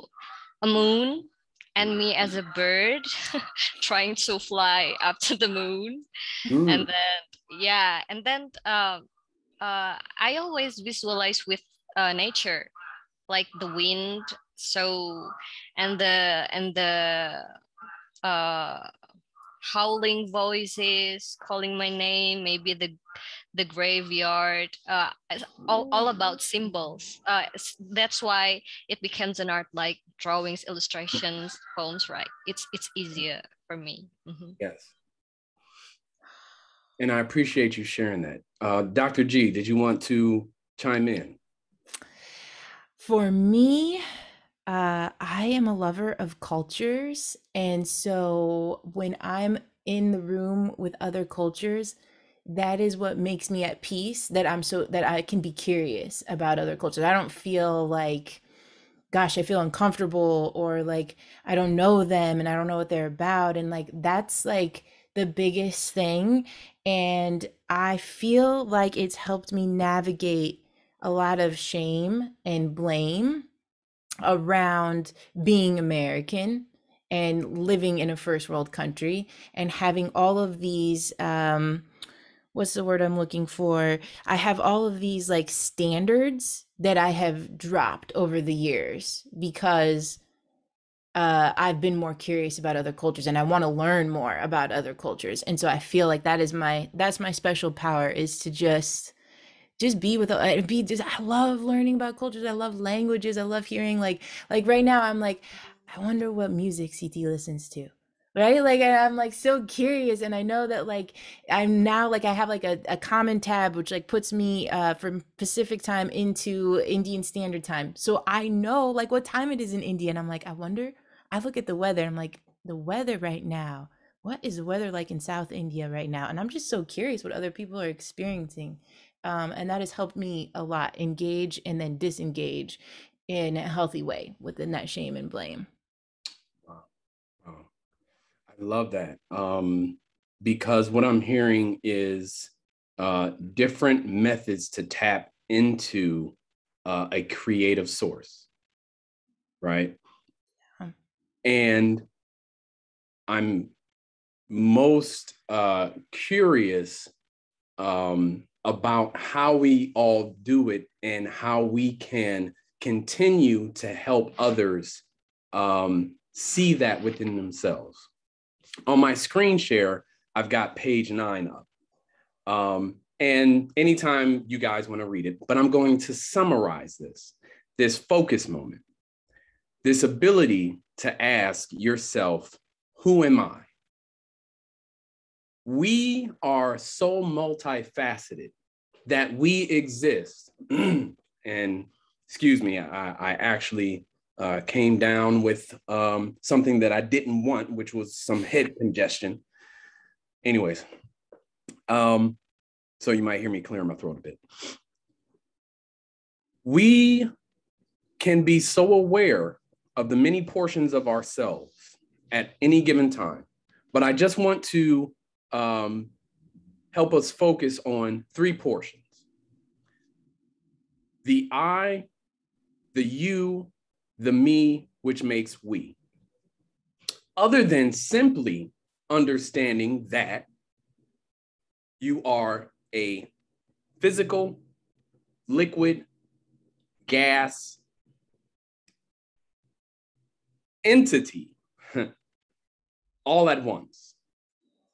D: a moon and me as a bird trying to fly up to the moon.
B: Mm,
D: And then, yeah, and then uh, uh, I always visualize with uh, nature, like the wind. So, and the, and the, uh, howling voices calling my name maybe the the graveyard uh it's all, all about symbols uh that's why it becomes an art like drawings illustrations poems right it's it's easier for me Mhm.
B: yes. And I appreciate you sharing that. Uh, Dr. G, did you want to chime in?
A: For me, uh, I am a lover of cultures. And so when I'm in the room with other cultures, that is what makes me at peace that I'm so that I can be curious about other cultures. I don't feel like, gosh, I feel uncomfortable or like I don't know them and I don't know what they're about. And like that's like the biggest thing. And I feel like it's helped me navigate a lot of shame and blame around being American and living in a first world country and having all of these um what's the word I'm looking for? I have all of these like standards that I have dropped over the years because uh, I've been more curious about other cultures and I want to learn more about other cultures. And so I feel like that is my that's my special power is to just just be with uh, be just I love learning about cultures. I love languages. I love hearing like like right now I'm like I wonder what music CT listens to. Right? Like I'm like so curious and I know that like I'm now like I have like a, a common tab which like puts me uh from Pacific time into Indian Standard Time. So I know like what time it is in India and I'm like I wonder I look at the weather I'm like the weather right now. What is the weather like in South India right now? And I'm just so curious what other people are experiencing um, and that has helped me a lot engage and then disengage in a healthy way within that shame and blame
B: Wow. Wow. I love that. Um, because what I'm hearing is uh, different methods to tap into uh, a creative source, right?
A: Yeah.
B: And I'm most uh, curious um, about how we all do it and how we can continue to help others um, see that within themselves. On my screen share, I've got page nine up. Um, and anytime you guys want to read it, but I'm going to summarize this this focus moment, this ability to ask yourself, Who am I? We are so multifaceted that we exist. and excuse me, I, I actually uh, came down with um, something that I didn't want, which was some head congestion. Anyways, um, so you might hear me clearing my throat a bit. We can be so aware of the many portions of ourselves at any given time, but I just want to um, help us focus on three portions the I, the you, the me, which makes we. Other than simply understanding that you are a physical, liquid, gas entity all at once.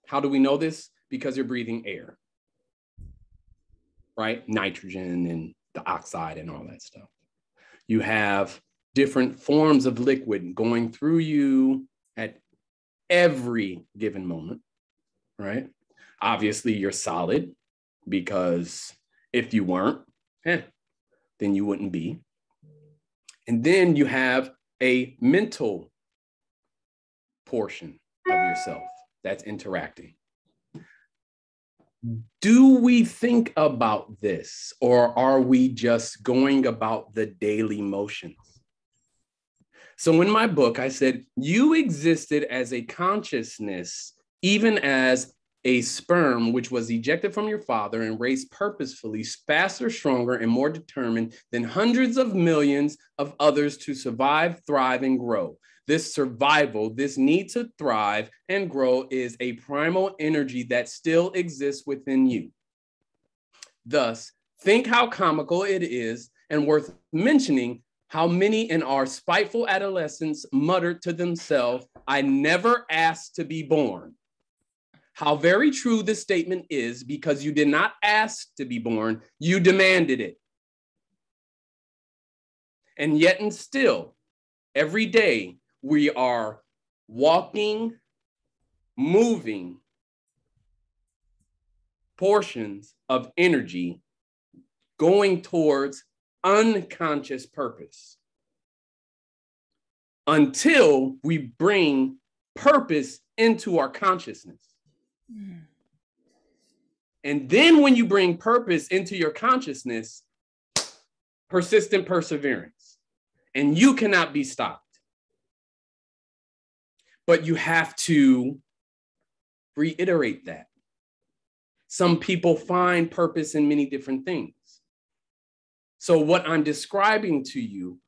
B: How do we know this? Because you're breathing air, right? Nitrogen and the oxide and all that stuff. You have different forms of liquid going through you at every given moment, right? Obviously, you're solid because if you weren't, eh, then you wouldn't be. And then you have a mental portion of yourself that's interacting. Do we think about this or are we just going about the daily motions? So, in my book, I said, You existed as a consciousness, even as a sperm which was ejected from your father and raised purposefully, faster, stronger, and more determined than hundreds of millions of others to survive, thrive, and grow. This survival, this need to thrive and grow is a primal energy that still exists within you. Thus, think how comical it is and worth mentioning how many in our spiteful adolescence muttered to themselves, I never asked to be born. How very true this statement is because you did not ask to be born, you demanded it. And yet, and still, every day we are walking, moving portions of energy going towards unconscious purpose until we bring purpose into our consciousness. Mm. And then when you bring purpose into your consciousness, persistent perseverance, and you cannot be stopped. But you have to reiterate that. Some people find purpose in many different things. So, what I'm describing to you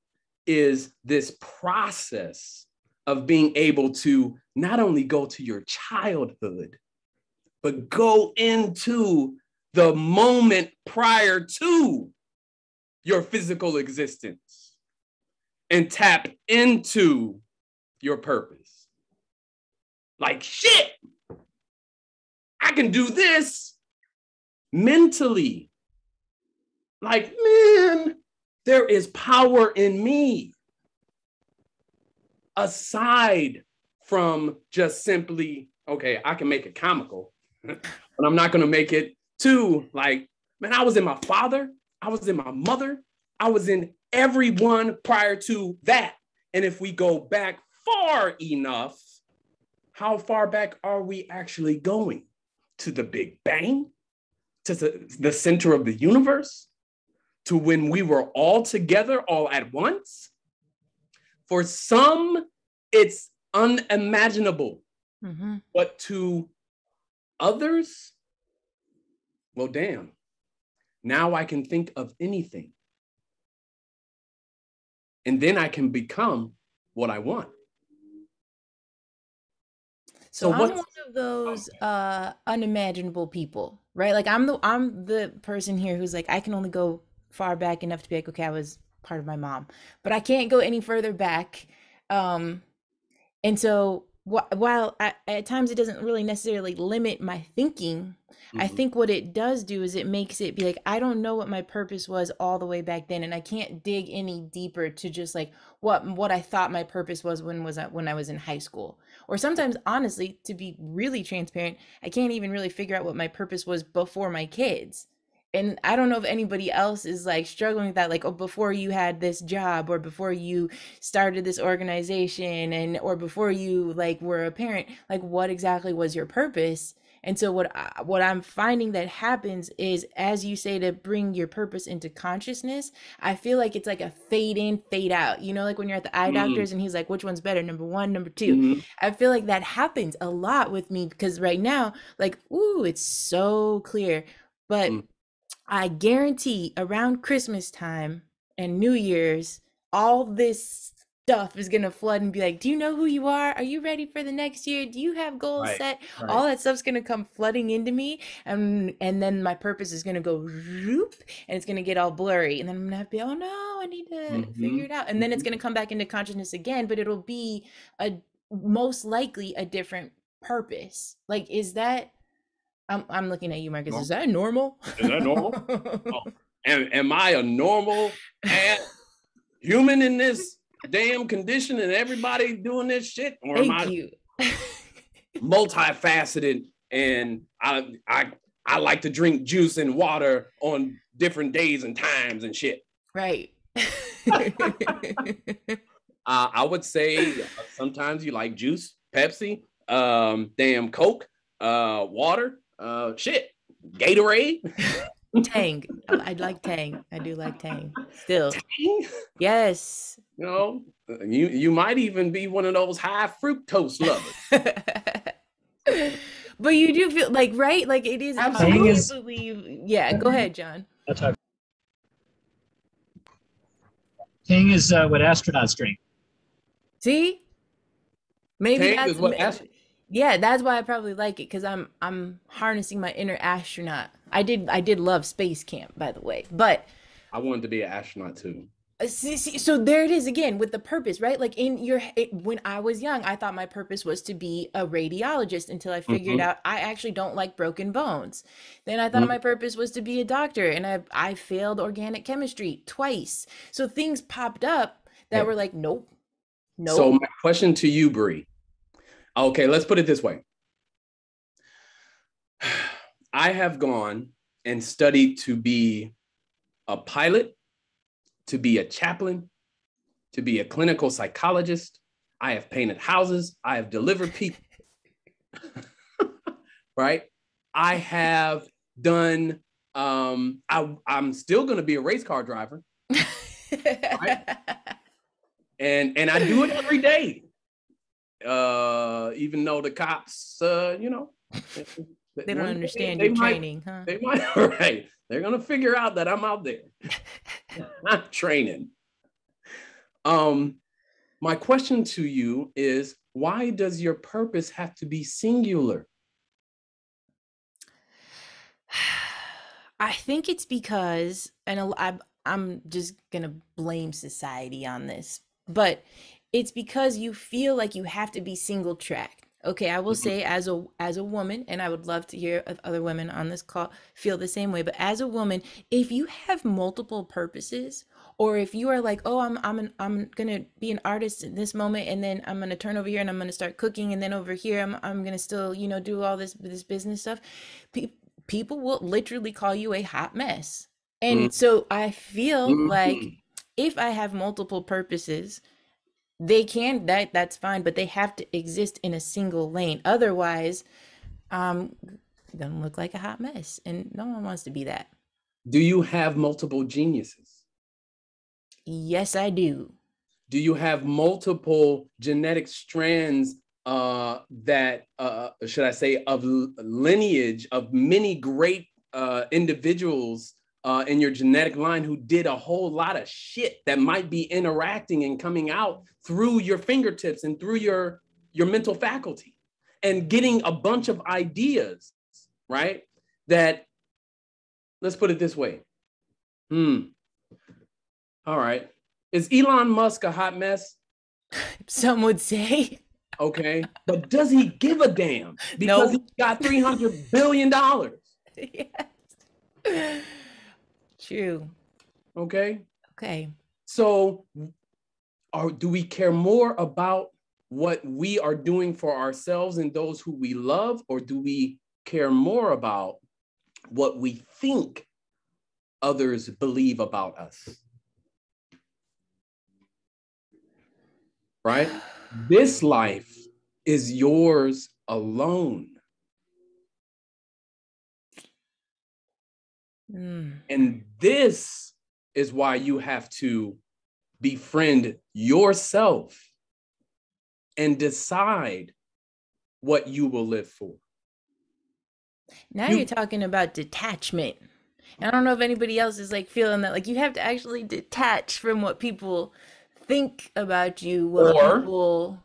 B: is this process of being able to not only go to your childhood, but go into the moment prior to your physical existence and tap into your purpose. Like, shit, I can do this mentally. Like, man, there is power in me aside from just simply, okay, I can make it comical, but I'm not going to make it too like, man, I was in my father, I was in my mother, I was in everyone prior to that. And if we go back far enough, how far back are we actually going? To the Big Bang? To the, the center of the universe? To when we were all together all at once? For some, it's unimaginable. Mm-hmm. But to others, well, damn, now I can think of anything. And then I can become what I want.
A: So, so I'm one of those uh unimaginable people, right? Like I'm the I'm the person here who's like I can only go far back enough to be like, okay, I was part of my mom, but I can't go any further back. Um, and so wh- while at, at, times it doesn't really necessarily limit my thinking, mm-hmm. I think what it does do is it makes it be like, I don't know what my purpose was all the way back then. And I can't dig any deeper to just like what, what I thought my purpose was when was I, when I was in high school. Or sometimes, honestly, to be really transparent, I can't even really figure out what my purpose was before my kids and I don't know if anybody else is like struggling with that, like, oh, before you had this job or before you started this organization and or before you like were a parent, like what exactly was your purpose? And so what I, what I'm finding that happens is as you say to bring your purpose into consciousness, I feel like it's like a fade in, fade out. You know, like when you're at the eye
B: Mm.
A: doctors and he's like, which one's better, number one, number 2
B: Mhm.
A: I feel like that happens a lot with me because right now, like, ooh, it's so clear. But
B: Mm.
A: I guarantee around Christmas time and New Year's, all this stuff is gonna flood and be like, Do you know who you are? Are you ready for the next year? Do you have goals
B: Right,
A: set?
B: right.
A: All that stuff's gonna come flooding into me, and and then my purpose is gonna go zoop, and it's gonna get all blurry, and then I'm gonna have to be, oh no, I need to
B: Mhm,
A: figure it out, and then it's
B: mhm.
A: gonna come back into consciousness again, but it'll be a most likely a different purpose. Like, is that? I'm I'm looking at you, Marcus. Is that normal?
B: Is that normal? Am, am I a normal human in this damn condition and everybody doing this shit? Or am I
A: you.
B: multifaceted and I I I like to drink juice and water on different days and times and shit.
A: right.
B: Uh, I would say uh, sometimes you like juice, Pepsi, um, damn Coke, uh, water, uh, shit, Gatorade.
A: Tang. I, I like Tang. I do like Tang. Still.
B: you
A: Yes.
B: know, uh, you you might even be one of those high fructose lovers.
A: but you do feel like right? Like it is
B: Absolutely.
A: to believe. Yeah, go ahead, John.
E: That's how. Tang is uh, what astronauts drink.
A: See? Maybe
B: Tang
A: that's
B: is what
A: ma-
B: ast-
A: yeah, that's why I probably like it because I'm I'm harnessing my inner astronaut. I did I did love space camp, by the way. But
B: I wanted to be an astronaut too.
A: Uh, See, see, so there it is again with the purpose, right? Like in your it, when I was young, I thought my purpose was to be a radiologist until I figured
B: Mhm.
A: out I actually don't like broken bones. Then I thought
B: Mm.
A: my purpose was to be a doctor, and I I failed organic chemistry twice. So things popped up that
B: Yeah.
A: were like, nope, nope.
B: So my question to you, Bree. Okay, let's put it this way. I have gone and studied to be a pilot, to be a chaplain, to be a clinical psychologist. I have painted houses. I have delivered people. right? I have done. Um, I, I'm still going to be a race car driver, and and I do it every day. Uh, even though the cops, uh, you know,
A: they don't understand
B: they
A: your
B: might-
A: training, huh?
B: they might right. They're gonna figure out that I'm out there. Not training. Um, my question to you is why does your purpose have to be singular?
A: I think it's because, and a l- I'm, I'm just gonna blame society on this, but it's because you feel like you have to be single tracked. Okay, I will
B: Mhm.
A: say as a as a woman, and I would love to hear if other women on this call feel the same way. But as a woman, if you have multiple purposes, or if you are like, oh, I'm I'm an, I'm gonna be an artist in this moment, and then I'm gonna turn over here and I'm gonna start cooking, and then over here I'm I'm gonna still you know do all this this business stuff. Pe- people will literally call you a hot mess. And
B: Mm.
A: so I feel like
B: Mhm.
A: if I have multiple purposes, they can that that's fine, but they have to exist in a single lane. Otherwise, um gonna look like a hot mess. And no one wants to be that.
B: Do you have multiple geniuses?
A: Yes, I do.
B: Do you have multiple genetic strands uh, that, uh, should I say, of lineage of many great uh, individuals uh, in your genetic line who did a whole lot of shit that might be interacting and coming out through your fingertips and through your your mental faculty and getting a bunch of ideas, right? That let's put it this way. Hmm. All right. Is Elon Musk a hot mess?
A: Some would say.
B: Okay. But does he give a damn? Because
A: No.
B: he got $300 billion.
A: yes. True.
B: Okay.
A: Okay.
B: So, or do we care more about what we are doing for ourselves and those who we love, or do we care more about what we think others believe about us. Right? This life is yours alone.
A: Mm.
B: And this is why you have to befriend yourself and decide what you will live for.
A: Now
B: You-
A: are talking about detachment. And I don't know if anybody else is like feeling that. Like you have to actually detach from what people think about you. What
B: Or-
A: people.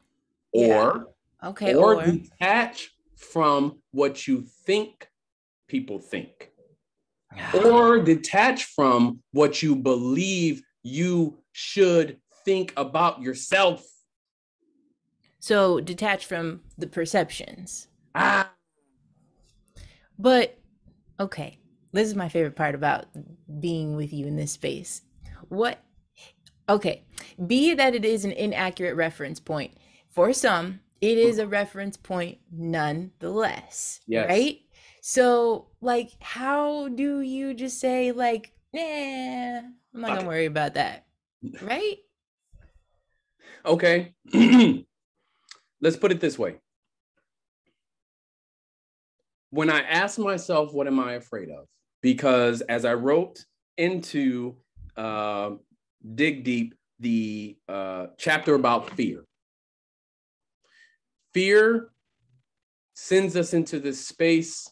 A: Yeah.
B: Or
A: Okay.
B: or
A: Or.
B: detach from what you think people think. Or detach from what you believe you should think about yourself.
A: So detach from the perceptions.
B: Ah,
A: But okay, this is my favorite part about being with you in this space. What okay, be that it is an inaccurate reference point, for some, it is a reference point nonetheless.
B: Yes.
A: Right? So, like, how do you just say, like, nah, I'm not
B: Fuck
A: gonna worry about that? Right?
B: okay. Let's put it this way. When I ask myself, what am I afraid of? Because as I wrote into uh, Dig Deep, the uh, chapter about fear, fear sends us into this space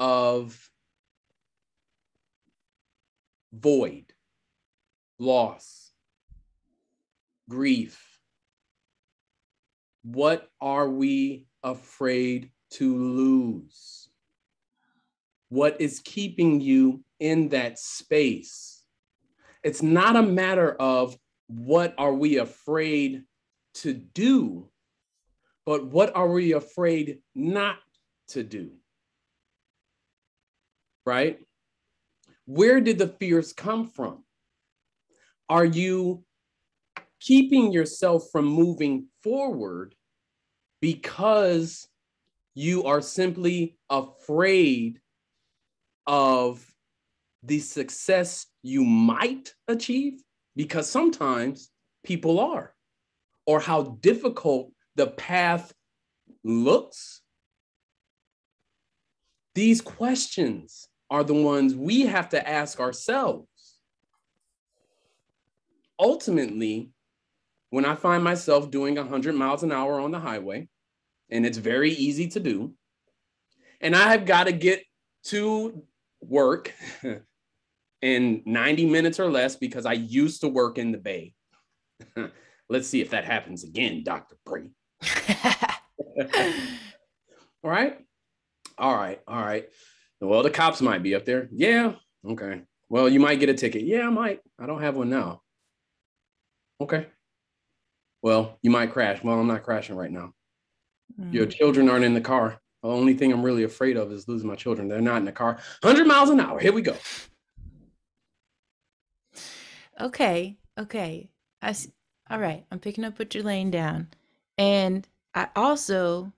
B: of void, loss, grief. What are we afraid to lose? What is keeping you in that space? It's not a matter of what are we afraid to do, but what are we afraid not to do? Right? Where did the fears come from? Are you keeping yourself from moving forward because you are simply afraid of the success you might achieve? Because sometimes people are, or how difficult the path looks. These questions are the ones we have to ask ourselves. Ultimately, when I find myself doing 100 miles an hour on the highway, and it's very easy to do, and I have got to get to work in 90 minutes or less because I used to work in the Bay. Let's see if that happens again, Dr. Bree. all right. All right. All right. Well, the cops might be up there. Yeah. Okay. Well, you might get a ticket. Yeah, I might. I don't have one now. Okay. Well, you might crash. Well, I'm not crashing right now. Your
A: Mm.
B: children aren't in the car. The only thing I'm really afraid of is losing my children. They're not in the car. 100 miles an hour. Here we go.
A: Okay, okay. I s- all right. I'm picking up what you're laying down, and I also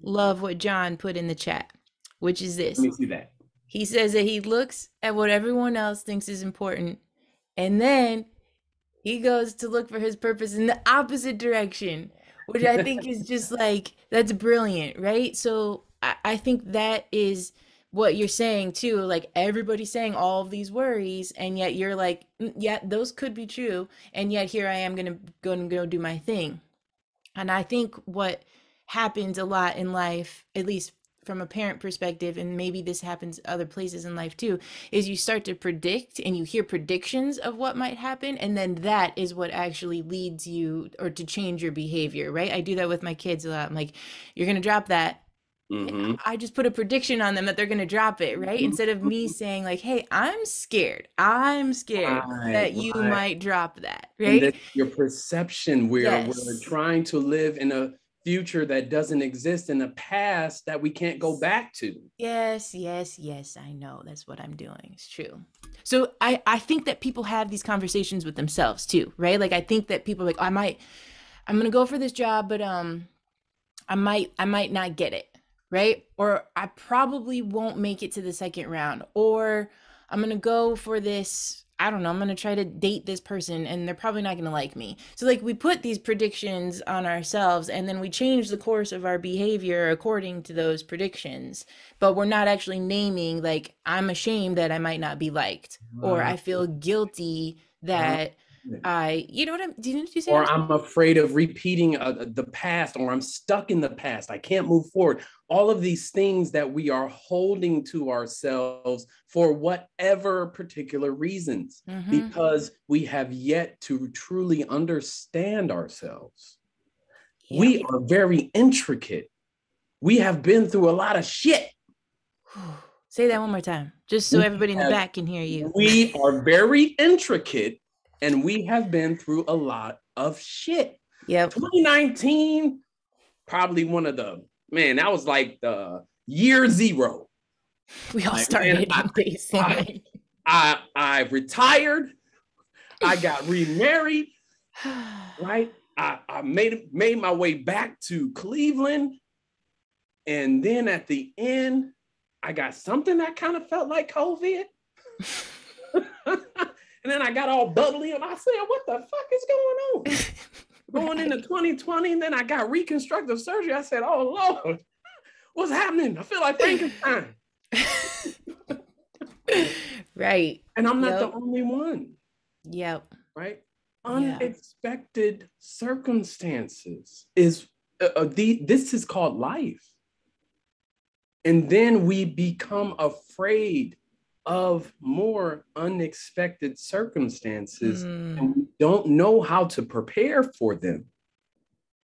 A: love what John put in the chat, which is this.
B: Let me see that.
A: He says that he looks at what everyone else thinks is important, and then he goes to look for his purpose in the opposite direction, which I think is just like that's brilliant, right? So I, I think that is what you're saying too. Like everybody's saying all of these worries, and yet you're like, "Mm, yeah, those could be true, and yet here I am gonna go and go do my thing. And I think what happens a lot in life, at least from a parent perspective, and maybe this happens other places in life too, is you start to predict and you hear predictions of what might happen, and then that is what actually leads you or to change your behavior, right? I do that with my kids a lot. I'm like, you're gonna drop that.
B: Mhm.
A: I just put a prediction on them that they're gonna drop it, right? Instead of me saying like, "Hey, I'm scared. I'm scared
B: Right,
A: that you
B: right.
A: might drop that," right?
B: your perception we're
A: Yes.
B: trying to live in a future that doesn't exist in a past that we can't go back to.
A: Yes, yes, yes, I know. That's what I'm doing. It's true. So I I think that people have these conversations with themselves too, right? Like I think that people are like I might I'm going to go for this job, but um I might I might not get it, right? Or I probably won't make it to the second round or I'm gonna go for this. I don't know. I'm gonna try to date this person, and they're probably not gonna like me. So like we put these predictions on ourselves, and then we change the course of our behavior according to those predictions. But we're not actually naming like I'm ashamed that I might not be liked, or I feel guilty that I, you know what I'm, didn't you say?
B: or? I'm afraid of repeating uh, the past, or I'm stuck in the past. I can't move forward. All of these things that we are holding to ourselves for whatever particular reasons,
A: Mhm.
B: because we have yet to truly understand ourselves.
A: Yeah.
B: We are very intricate. We have been through a lot of shit.
A: Say that one more time, just so
B: We
A: everybody in the back can hear you.
B: We are very intricate and we have been through a lot of shit.
A: Yeah.
B: 2019, probably one of the man, that was like the year zero.
A: We all
B: Like,
A: started
B: man, I-
A: basically.
B: I I retired, I got remarried, right? I, I made made my way back to Cleveland. And then at the end, I got something that kind of felt like COVID. and then I got all bubbly and I said, what the fuck is going on? going into 2020, and then I got reconstructive surgery. I said, "Oh Lord, what's happening? I feel like Frankenstein."
A: right.
B: And I'm not the only one,
A: Yep.
B: right? Unexpected circumstances is uh, uh, the this is called life, and then we become afraid of more unexpected circumstances
A: Mm,
B: and we don't know how to prepare for them.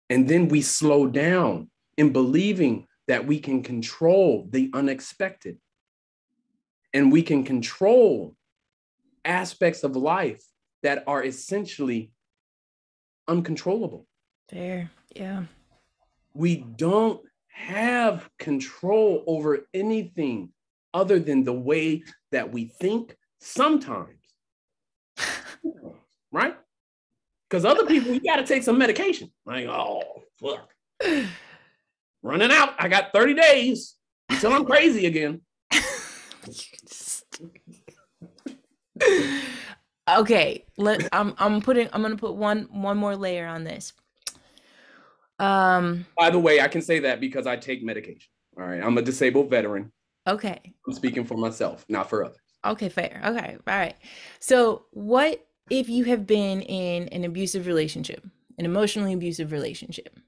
B: And then we slow down in believing that we can control the unexpected and we can control aspects of life that are essentially uncontrollable.
A: fair. Yeah.
B: We don't have control over anything other than the way that we think sometimes. right? Because other people, you got to take some medication. Like, oh, fuck. Running out. I got 30 days until I'm crazy again.
A: okay. Let I'm I'm putting I'm gonna put one one more layer on this. Um.
B: By the way, I can say that because I take medication. All right. I'm a disabled veteran.
A: Okay.
B: I'm speaking for myself, not for others.
A: Okay, fair. Okay, all right. So, what if you have been in an abusive relationship, an emotionally abusive relationship,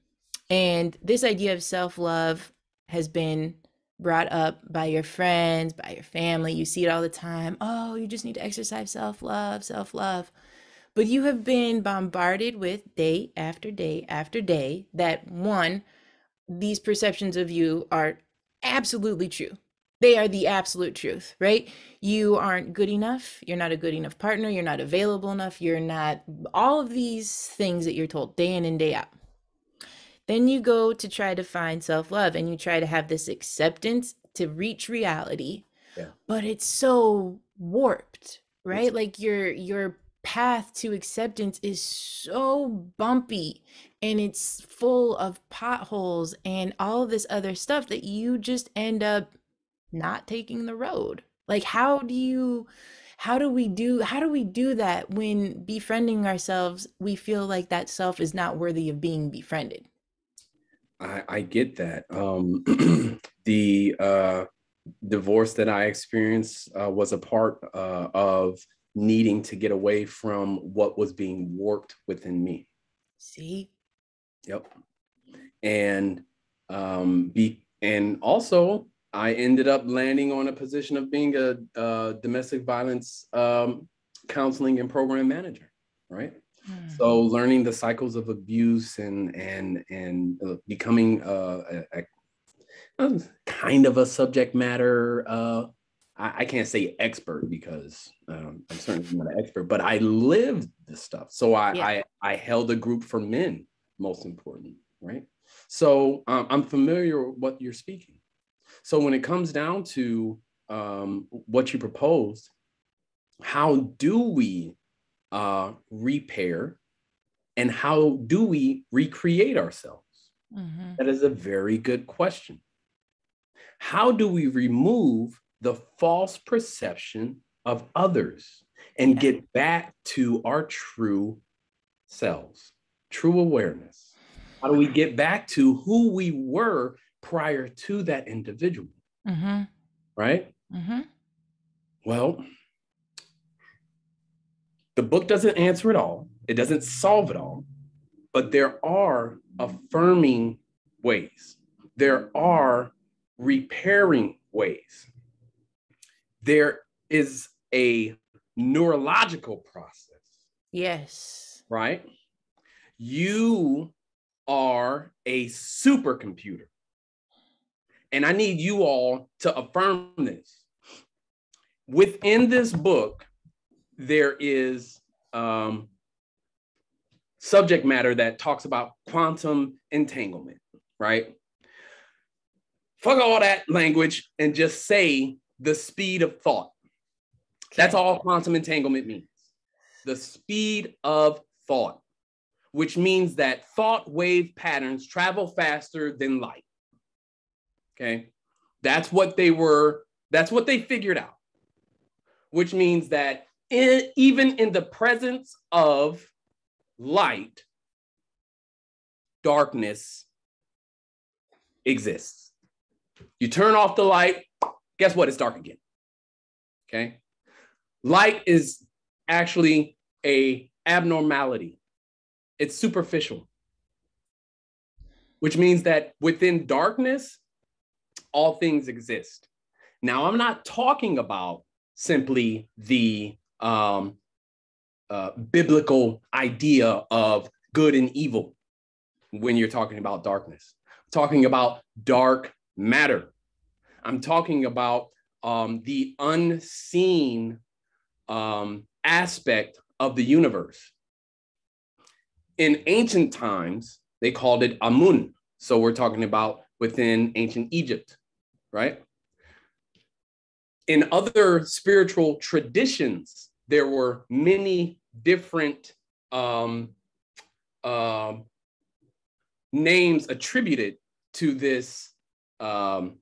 A: and this idea of self love has been brought up by your friends, by your family? You see it all the time. Oh, you just need to exercise self love, self love. But you have been bombarded with day after day after day that one, these perceptions of you are absolutely true. They are the absolute truth, right? You aren't good enough. You're not a good enough partner. You're not available enough. You're not all of these things that you're told day in and day out. Then you go to try to find self love and you try to have this acceptance to reach reality.
B: Yeah.
A: But it's so warped, right? Like your your path to acceptance is so bumpy and it's full of potholes and all of this other stuff that you just end up not taking the road like how do you how do we do how do we do that when befriending ourselves we feel like that self is not worthy of being befriended
B: I, I get that. Um, the uh, divorce that I experienced uh, was a part uh, of needing to get away from what was being warped within me.
A: see
B: Yep. And um, be and also I ended up landing on a position of being a, uh domestic violence um, counseling and program manager. Right.
A: Hmm.
B: So learning the cycles of abuse and and and uh, becoming uh, a, a, um, kind of a subject matter. Uh, I, I can't say expert because um, I'm certainly not an expert, but I lived this stuff. So I
A: Yeah.
B: I, I held a group for men, most important, right? So um, I'm familiar with what you're speaking. So when it comes down to um, what you proposed, how do we uh, repair and how do we recreate ourselves?
A: Mhm.
B: That is a very good question. How do we remove the false perception of others and
A: Yeah.
B: get back to our true selves, true awareness? How do we get back to who we were prior to that individual?
A: Mm-hmm.
B: Right?
A: Mm-hmm.
B: Well, the book doesn't answer it all, it doesn't solve it all, but there are affirming ways, there are repairing ways. There is a neurological process,
A: Yes.
B: right? You are a supercomputer. And I need you all to affirm this. Within this book, there is um, subject matter that talks about quantum entanglement, right? Fuck all that language and just say the speed of thought. That's all quantum entanglement means. The speed of thought, which means that thought wave patterns travel faster than light. Okay. That's what they were, that's what they figured out, which means that in, even in the presence of light, darkness exists. You turn off the light, guess what? It's dark again. Okay. Light is actually a abnormality. It's superficial. Which means that within darkness, all things exist. Now, I'm not talking about simply the um, uh, biblical idea of good and evil when you're talking about darkness. I'm talking about dark matter. I'm talking about um, the unseen um, aspect of the universe. In ancient times, they called it Amun. So we're talking about within ancient Egypt, right? In other spiritual traditions, there were many different um, um, names attributed to this um,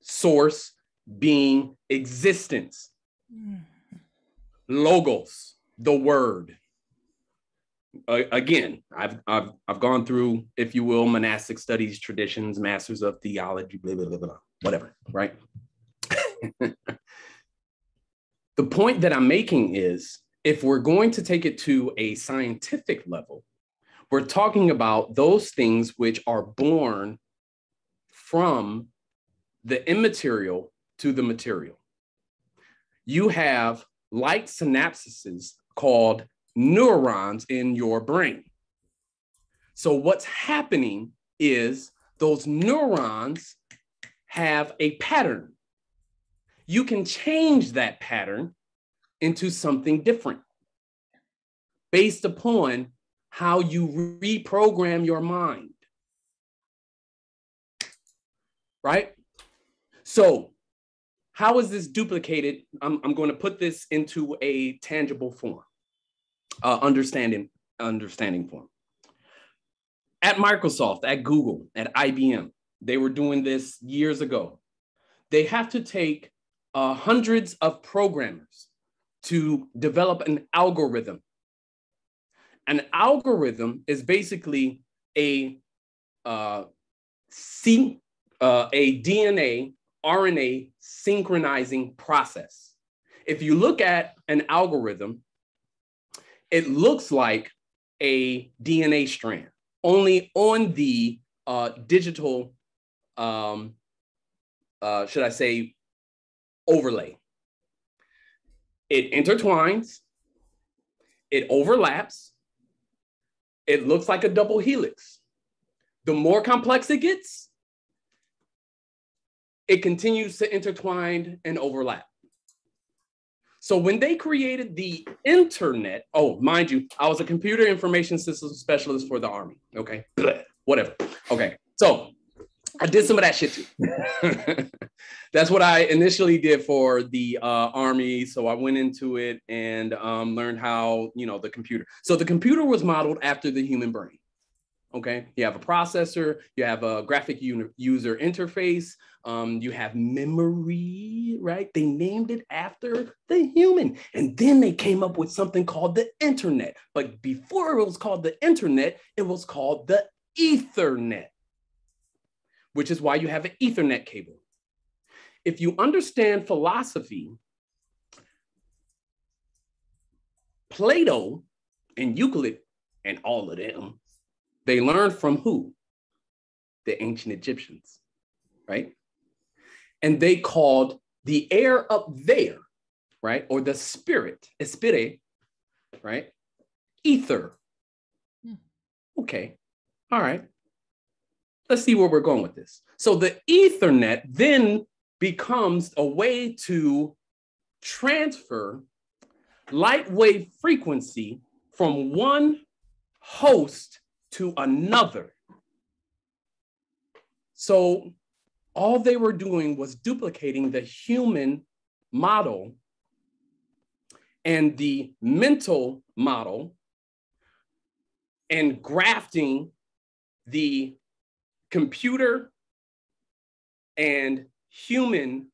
B: source being existence, logos, the word. Uh, again, I've, I've I've gone through, if you will, monastic studies, traditions, masters of theology, blah blah blah, blah whatever, right? the point that I'm making is, if we're going to take it to a scientific level, we're talking about those things which are born from the immaterial to the material. You have light synapses called neurons in your brain. So, what's happening is those neurons have a pattern. You can change that pattern into something different based upon how you reprogram your mind. Right? So, how is this duplicated? I'm, I'm going to put this into a tangible form, uh, understanding, understanding form. At Microsoft, at Google, at IBM, they were doing this years ago. They have to take uh, hundreds of programmers to develop an algorithm. An algorithm is basically a uh, C, uh, a DNA RNA synchronizing process. If you look at an algorithm, it looks like a DNA strand, only on the uh, digital, um, uh, should I say, overlay. It intertwines, it overlaps, it looks like a double helix. The more complex it gets, it continues to intertwine and overlap. So when they created the internet, oh, mind you, I was a computer information systems specialist for the Army. Okay, whatever. Okay, so I did some of that shit too. That's what I initially did for the uh, Army. So I went into it and um, learned how, you know, the computer. So the computer was modeled after the human brain. Okay, you have a processor, you have a graphic user interface, um, you have memory, right? They named it after the human. And then they came up with something called the internet. But before it was called the internet, it was called the Ethernet, which is why you have an Ethernet cable. If you understand philosophy, Plato and Euclid and all of them, they learned from who? The ancient Egyptians, right? And they called the air up there, right? Or the spirit, espire, right? Ether.
A: Hmm.
B: Okay, all right. Let's see where we're going with this. So the Ethernet then becomes a way to transfer light wave frequency from one host to another. So all they were doing was duplicating the human model and the mental model and grafting the computer and human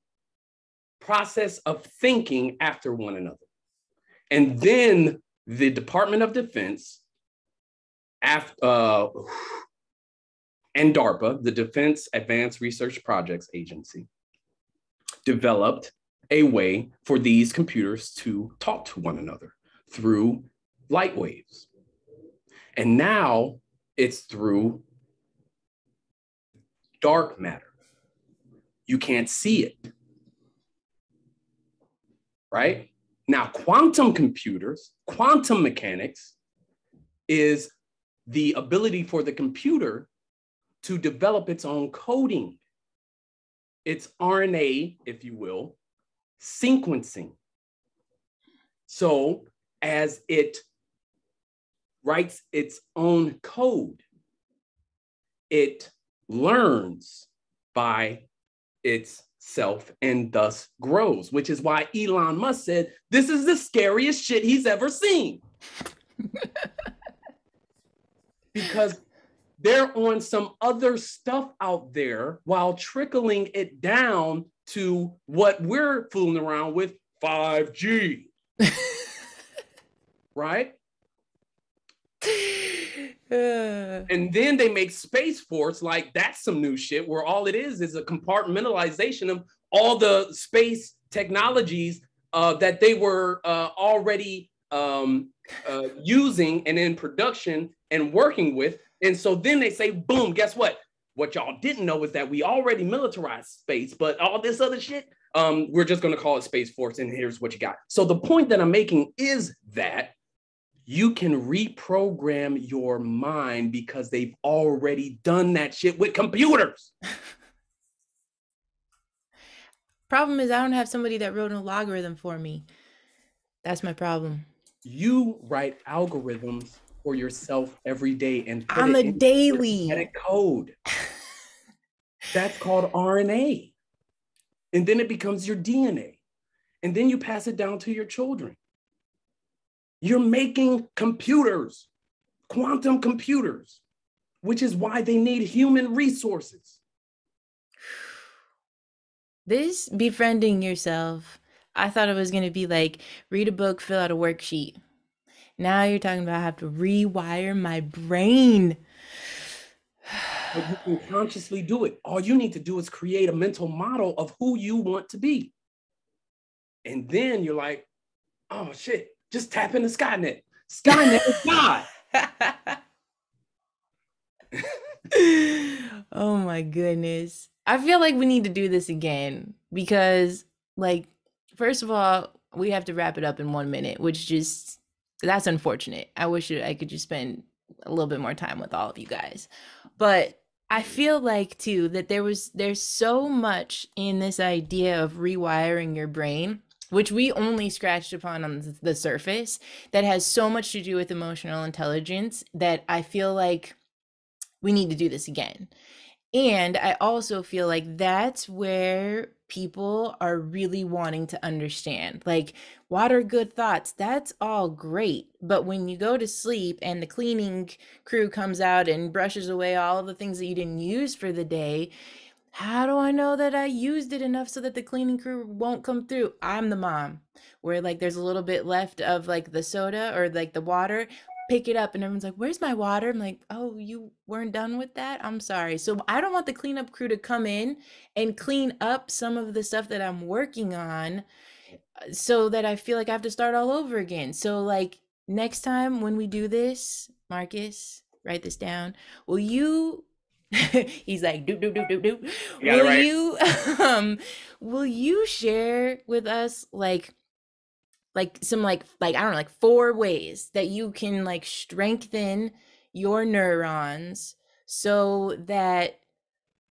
B: process of thinking after one another. And then the Department of Defense after, uh, and DARPA, the Defense Advanced Research Projects Agency, developed a way for these computers to talk to one another through light waves. And now it's through dark matter. You can't see it. Right? Now, quantum computers, quantum mechanics is the ability for the computer to develop its own coding, its RNA, if you will, sequencing. So as it writes its own code, it learns by itself and thus grows, which is why Elon Musk said, This is the scariest shit he's ever seen. because they're on some other stuff out there while trickling it down to what we're fooling around with 5G. right? And then they make Space Force like that's some new shit where all it is is a compartmentalization of all the space technologies uh, that they were uh, already um, uh, using and in production and working with. And so then they say, boom, guess what? What y'all didn't know is that we already militarized space, but all this other shit, um, we're just going to call it Space Force. And here's what you got. So the point that I'm making is that you can reprogram your mind because they've already done that shit with computers.
A: problem is, I don't have somebody that wrote an logarithm for me. That's my problem.
B: You write algorithms for yourself every day and it
A: a daily.
B: genetic code. That's called RNA. And then it becomes your DNA. And then you pass it down to your children. You're making computers, quantum computers, which is why they need human resources.
A: This befriending yourself, I thought it was going to be like read a book, fill out a worksheet. Now you're talking about I have to rewire my brain.
B: But you can consciously do it. All you need to do is create a mental model of who you want to be. And then you're like, oh shit, just tap into Skynet. Skynet is God.
A: oh my goodness. I feel like we need to do this again because, like, first of all, we have to wrap it up in one minute, which just that's unfortunate. I wish I could just spend a little bit more time with all of you guys. But I feel like too that there was there's so much in this idea of rewiring your brain which we only scratched upon on the surface that has so much to do with emotional intelligence that I feel like we need to do this again. And I also feel like that's where people are really wanting to understand. Like, what are good thoughts? That's all great. But when you go to sleep and the cleaning crew comes out and brushes away all of the things that you didn't use for the day, how do I know that I used it enough so that the cleaning crew won't come through? I'm the mom where like there's a little bit left of like the soda or like the water. Pick it up and everyone's like, Where's my water? I'm like, Oh, you weren't done with that? I'm sorry. So I don't want the cleanup crew to come in and clean up some of the stuff that I'm working on uh, so that I feel like I have to start all over again. So, like, next time when we do this, Marcus, write this down. Will you he's like doop doop doop doop doop.
B: You
A: Will
B: right.
A: you um will you share with us like like some like like I don't know like four ways that you can like strengthen your neurons so that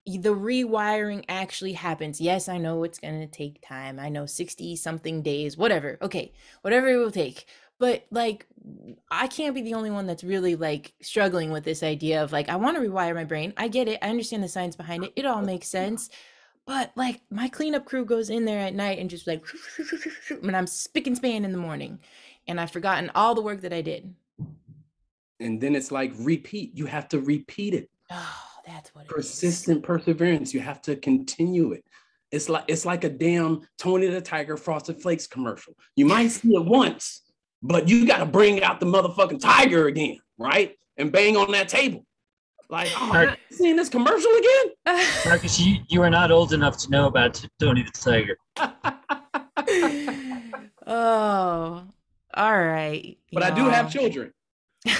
A: the rewiring actually happens. Yes, I know it's going to take time. I know 60 something days, whatever. Okay, whatever it will take. But like i can't be the only one that's really like struggling with this idea of like I want to rewire my brain. I get it. I understand the science behind it. It all makes sense. But like my cleanup crew goes in there at night and just like when I'm spick and span in the morning and I've forgotten all the work that I did.
B: And then it's like repeat. You have to repeat it.
A: Oh, that's what it is.
B: Persistent perseverance. You have to continue it. It's like it's like a damn Tony the Tiger Frosted Flakes commercial. You might see it once, but you got to bring out the motherfucking tiger again, right? And bang on that table. Like, oh,
E: Mark-
B: man, seeing this commercial again?
E: Marcus, you, you are not old enough to know about Tony the Tiger.
A: oh, all right.
B: But I do have children.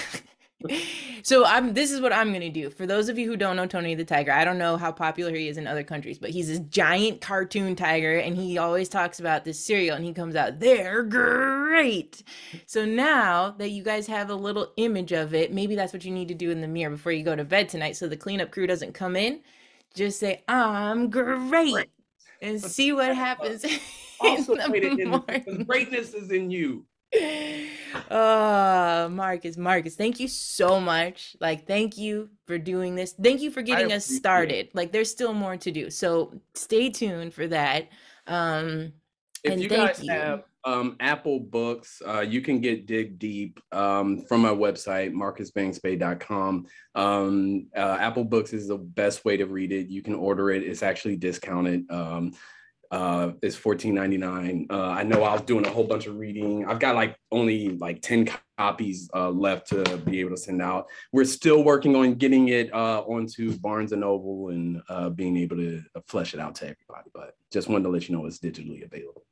A: so I'm this is what I'm gonna do. For those of you who don't know Tony the Tiger, I don't know how popular he is in other countries, but he's this giant cartoon tiger and he always talks about this cereal and he comes out, they're great. So now that you guys have a little image of it, maybe that's what you need to do in the mirror before you go to bed tonight so the cleanup crew doesn't come in. Just say, I'm great. And see what happens. in
B: Also,
A: the
B: in
A: morning.
B: greatness is in you.
A: Uh Marcus, Marcus, thank you so much. Like, thank you for doing this. Thank you for getting us
B: appreciate it.
A: started. Like, there's still more to do. So stay tuned for that. Um,
B: If
A: And
B: you
A: thank
B: guys
A: you.
B: have um, Apple Books, uh, you can get Dig Deep um, from my website, marcusbanksbey.com. Um, uh, Apple Books is the best way to read it. You can order it. It's actually discounted. Um, uh, it's $14.99. Uh, I know I was doing a whole bunch of reading. I've got like only like 10 copies uh, left to be able to send out. We're still working on getting it uh, onto Barnes and Noble and uh, being able to flesh it out to everybody. But just wanted to let you know it's digitally available.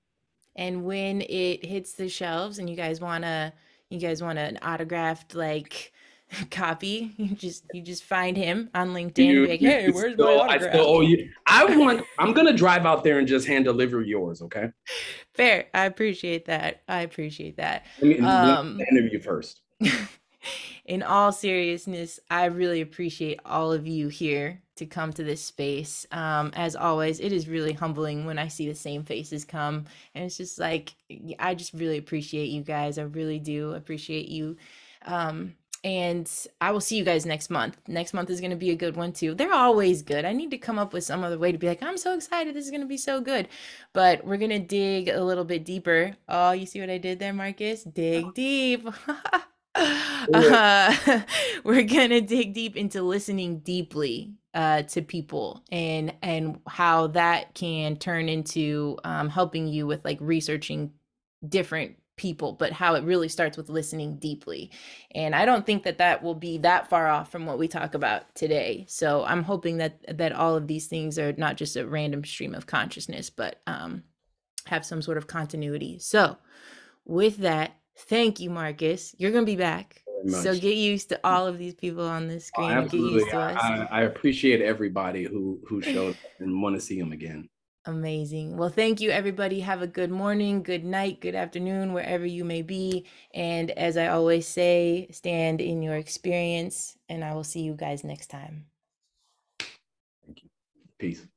A: and when it hits the shelves and you guys wanna you guys want an autographed like copy, you just you just find him on LinkedIn
B: You-
A: like, hey, where's
B: still-
A: my
B: I still owe you. I want. I'm gonna drive out there and just hand deliver yours. Okay.
A: Fair. I appreciate that. I appreciate that.
B: Let me, let me
A: Um,
B: interview first.
A: in all seriousness, I really appreciate all of you here to come to this space. Um, as always, it is really humbling when I see the same faces come, and it's just like I just really appreciate you guys. I really do appreciate you. Um, and I will see you guys next month. Next month is going to be a good one too. They're always good. I need to come up with some other way to be like, I'm so excited. This is going to be so good. But we're going to dig a little bit deeper. Oh, you see what I did there, Marcus? Dig deep. uh, we're gonna dig deep into listening deeply uh, to people and and how that can turn into um, helping you with like researching different people but how it really starts with listening deeply. And i don't think that that will be that far off from what we talk about today. So i'm hoping that that all of these things are not just a random stream of consciousness but um have some sort of continuity. So with that thank you marcus. You're gonna be back. So get used to all of these people on the
B: Oh,
A: screen. Get
B: absolutely.
A: used to us.
B: I, I- I appreciate everybody who who showed and want to see them again.
A: Amazing. Well, thank you, everybody. Have a good morning, good night, good afternoon, wherever you may be. And as I always say, stand in your experience, and I will see you guys next time. Thank you.
B: Peace.